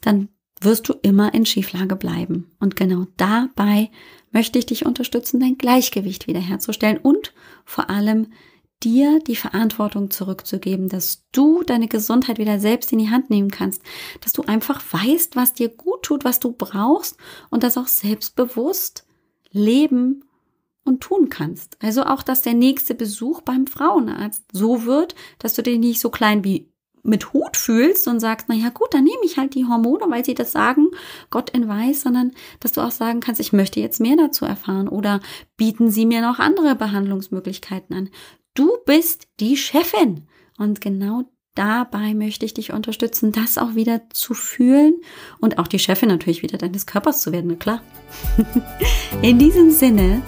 Speaker 1: dann wirst du immer in Schieflage bleiben. Und genau dabei möchte ich dich unterstützen, dein Gleichgewicht wiederherzustellen und vor allem dir die Verantwortung zurückzugeben, dass du deine Gesundheit wieder selbst in die Hand nehmen kannst, dass du einfach weißt, was dir gut tut, was du brauchst und das auch selbstbewusst leben und tun kannst. Also auch, dass der nächste Besuch beim Frauenarzt so wird, dass du dich nicht so klein wie mit Hut fühlst und sagst, na ja, gut, dann nehme ich halt die Hormone, weil sie das sagen, Gott in weiß, sondern dass du auch sagen kannst, ich möchte jetzt mehr dazu erfahren oder bieten sie mir noch andere Behandlungsmöglichkeiten an. Du bist die Chefin. Und genau dabei möchte ich dich unterstützen, das auch wieder zu fühlen und auch die Chefin natürlich wieder deines Körpers zu werden, klar. <laughs> In diesem Sinne,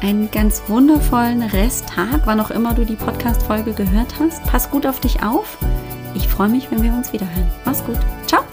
Speaker 1: einen ganz wundervollen Resttag, wann auch immer du die Podcast-Folge gehört hast. Pass gut auf dich auf. Ich freue mich, wenn wir uns wieder hören. Mach's gut. Ciao.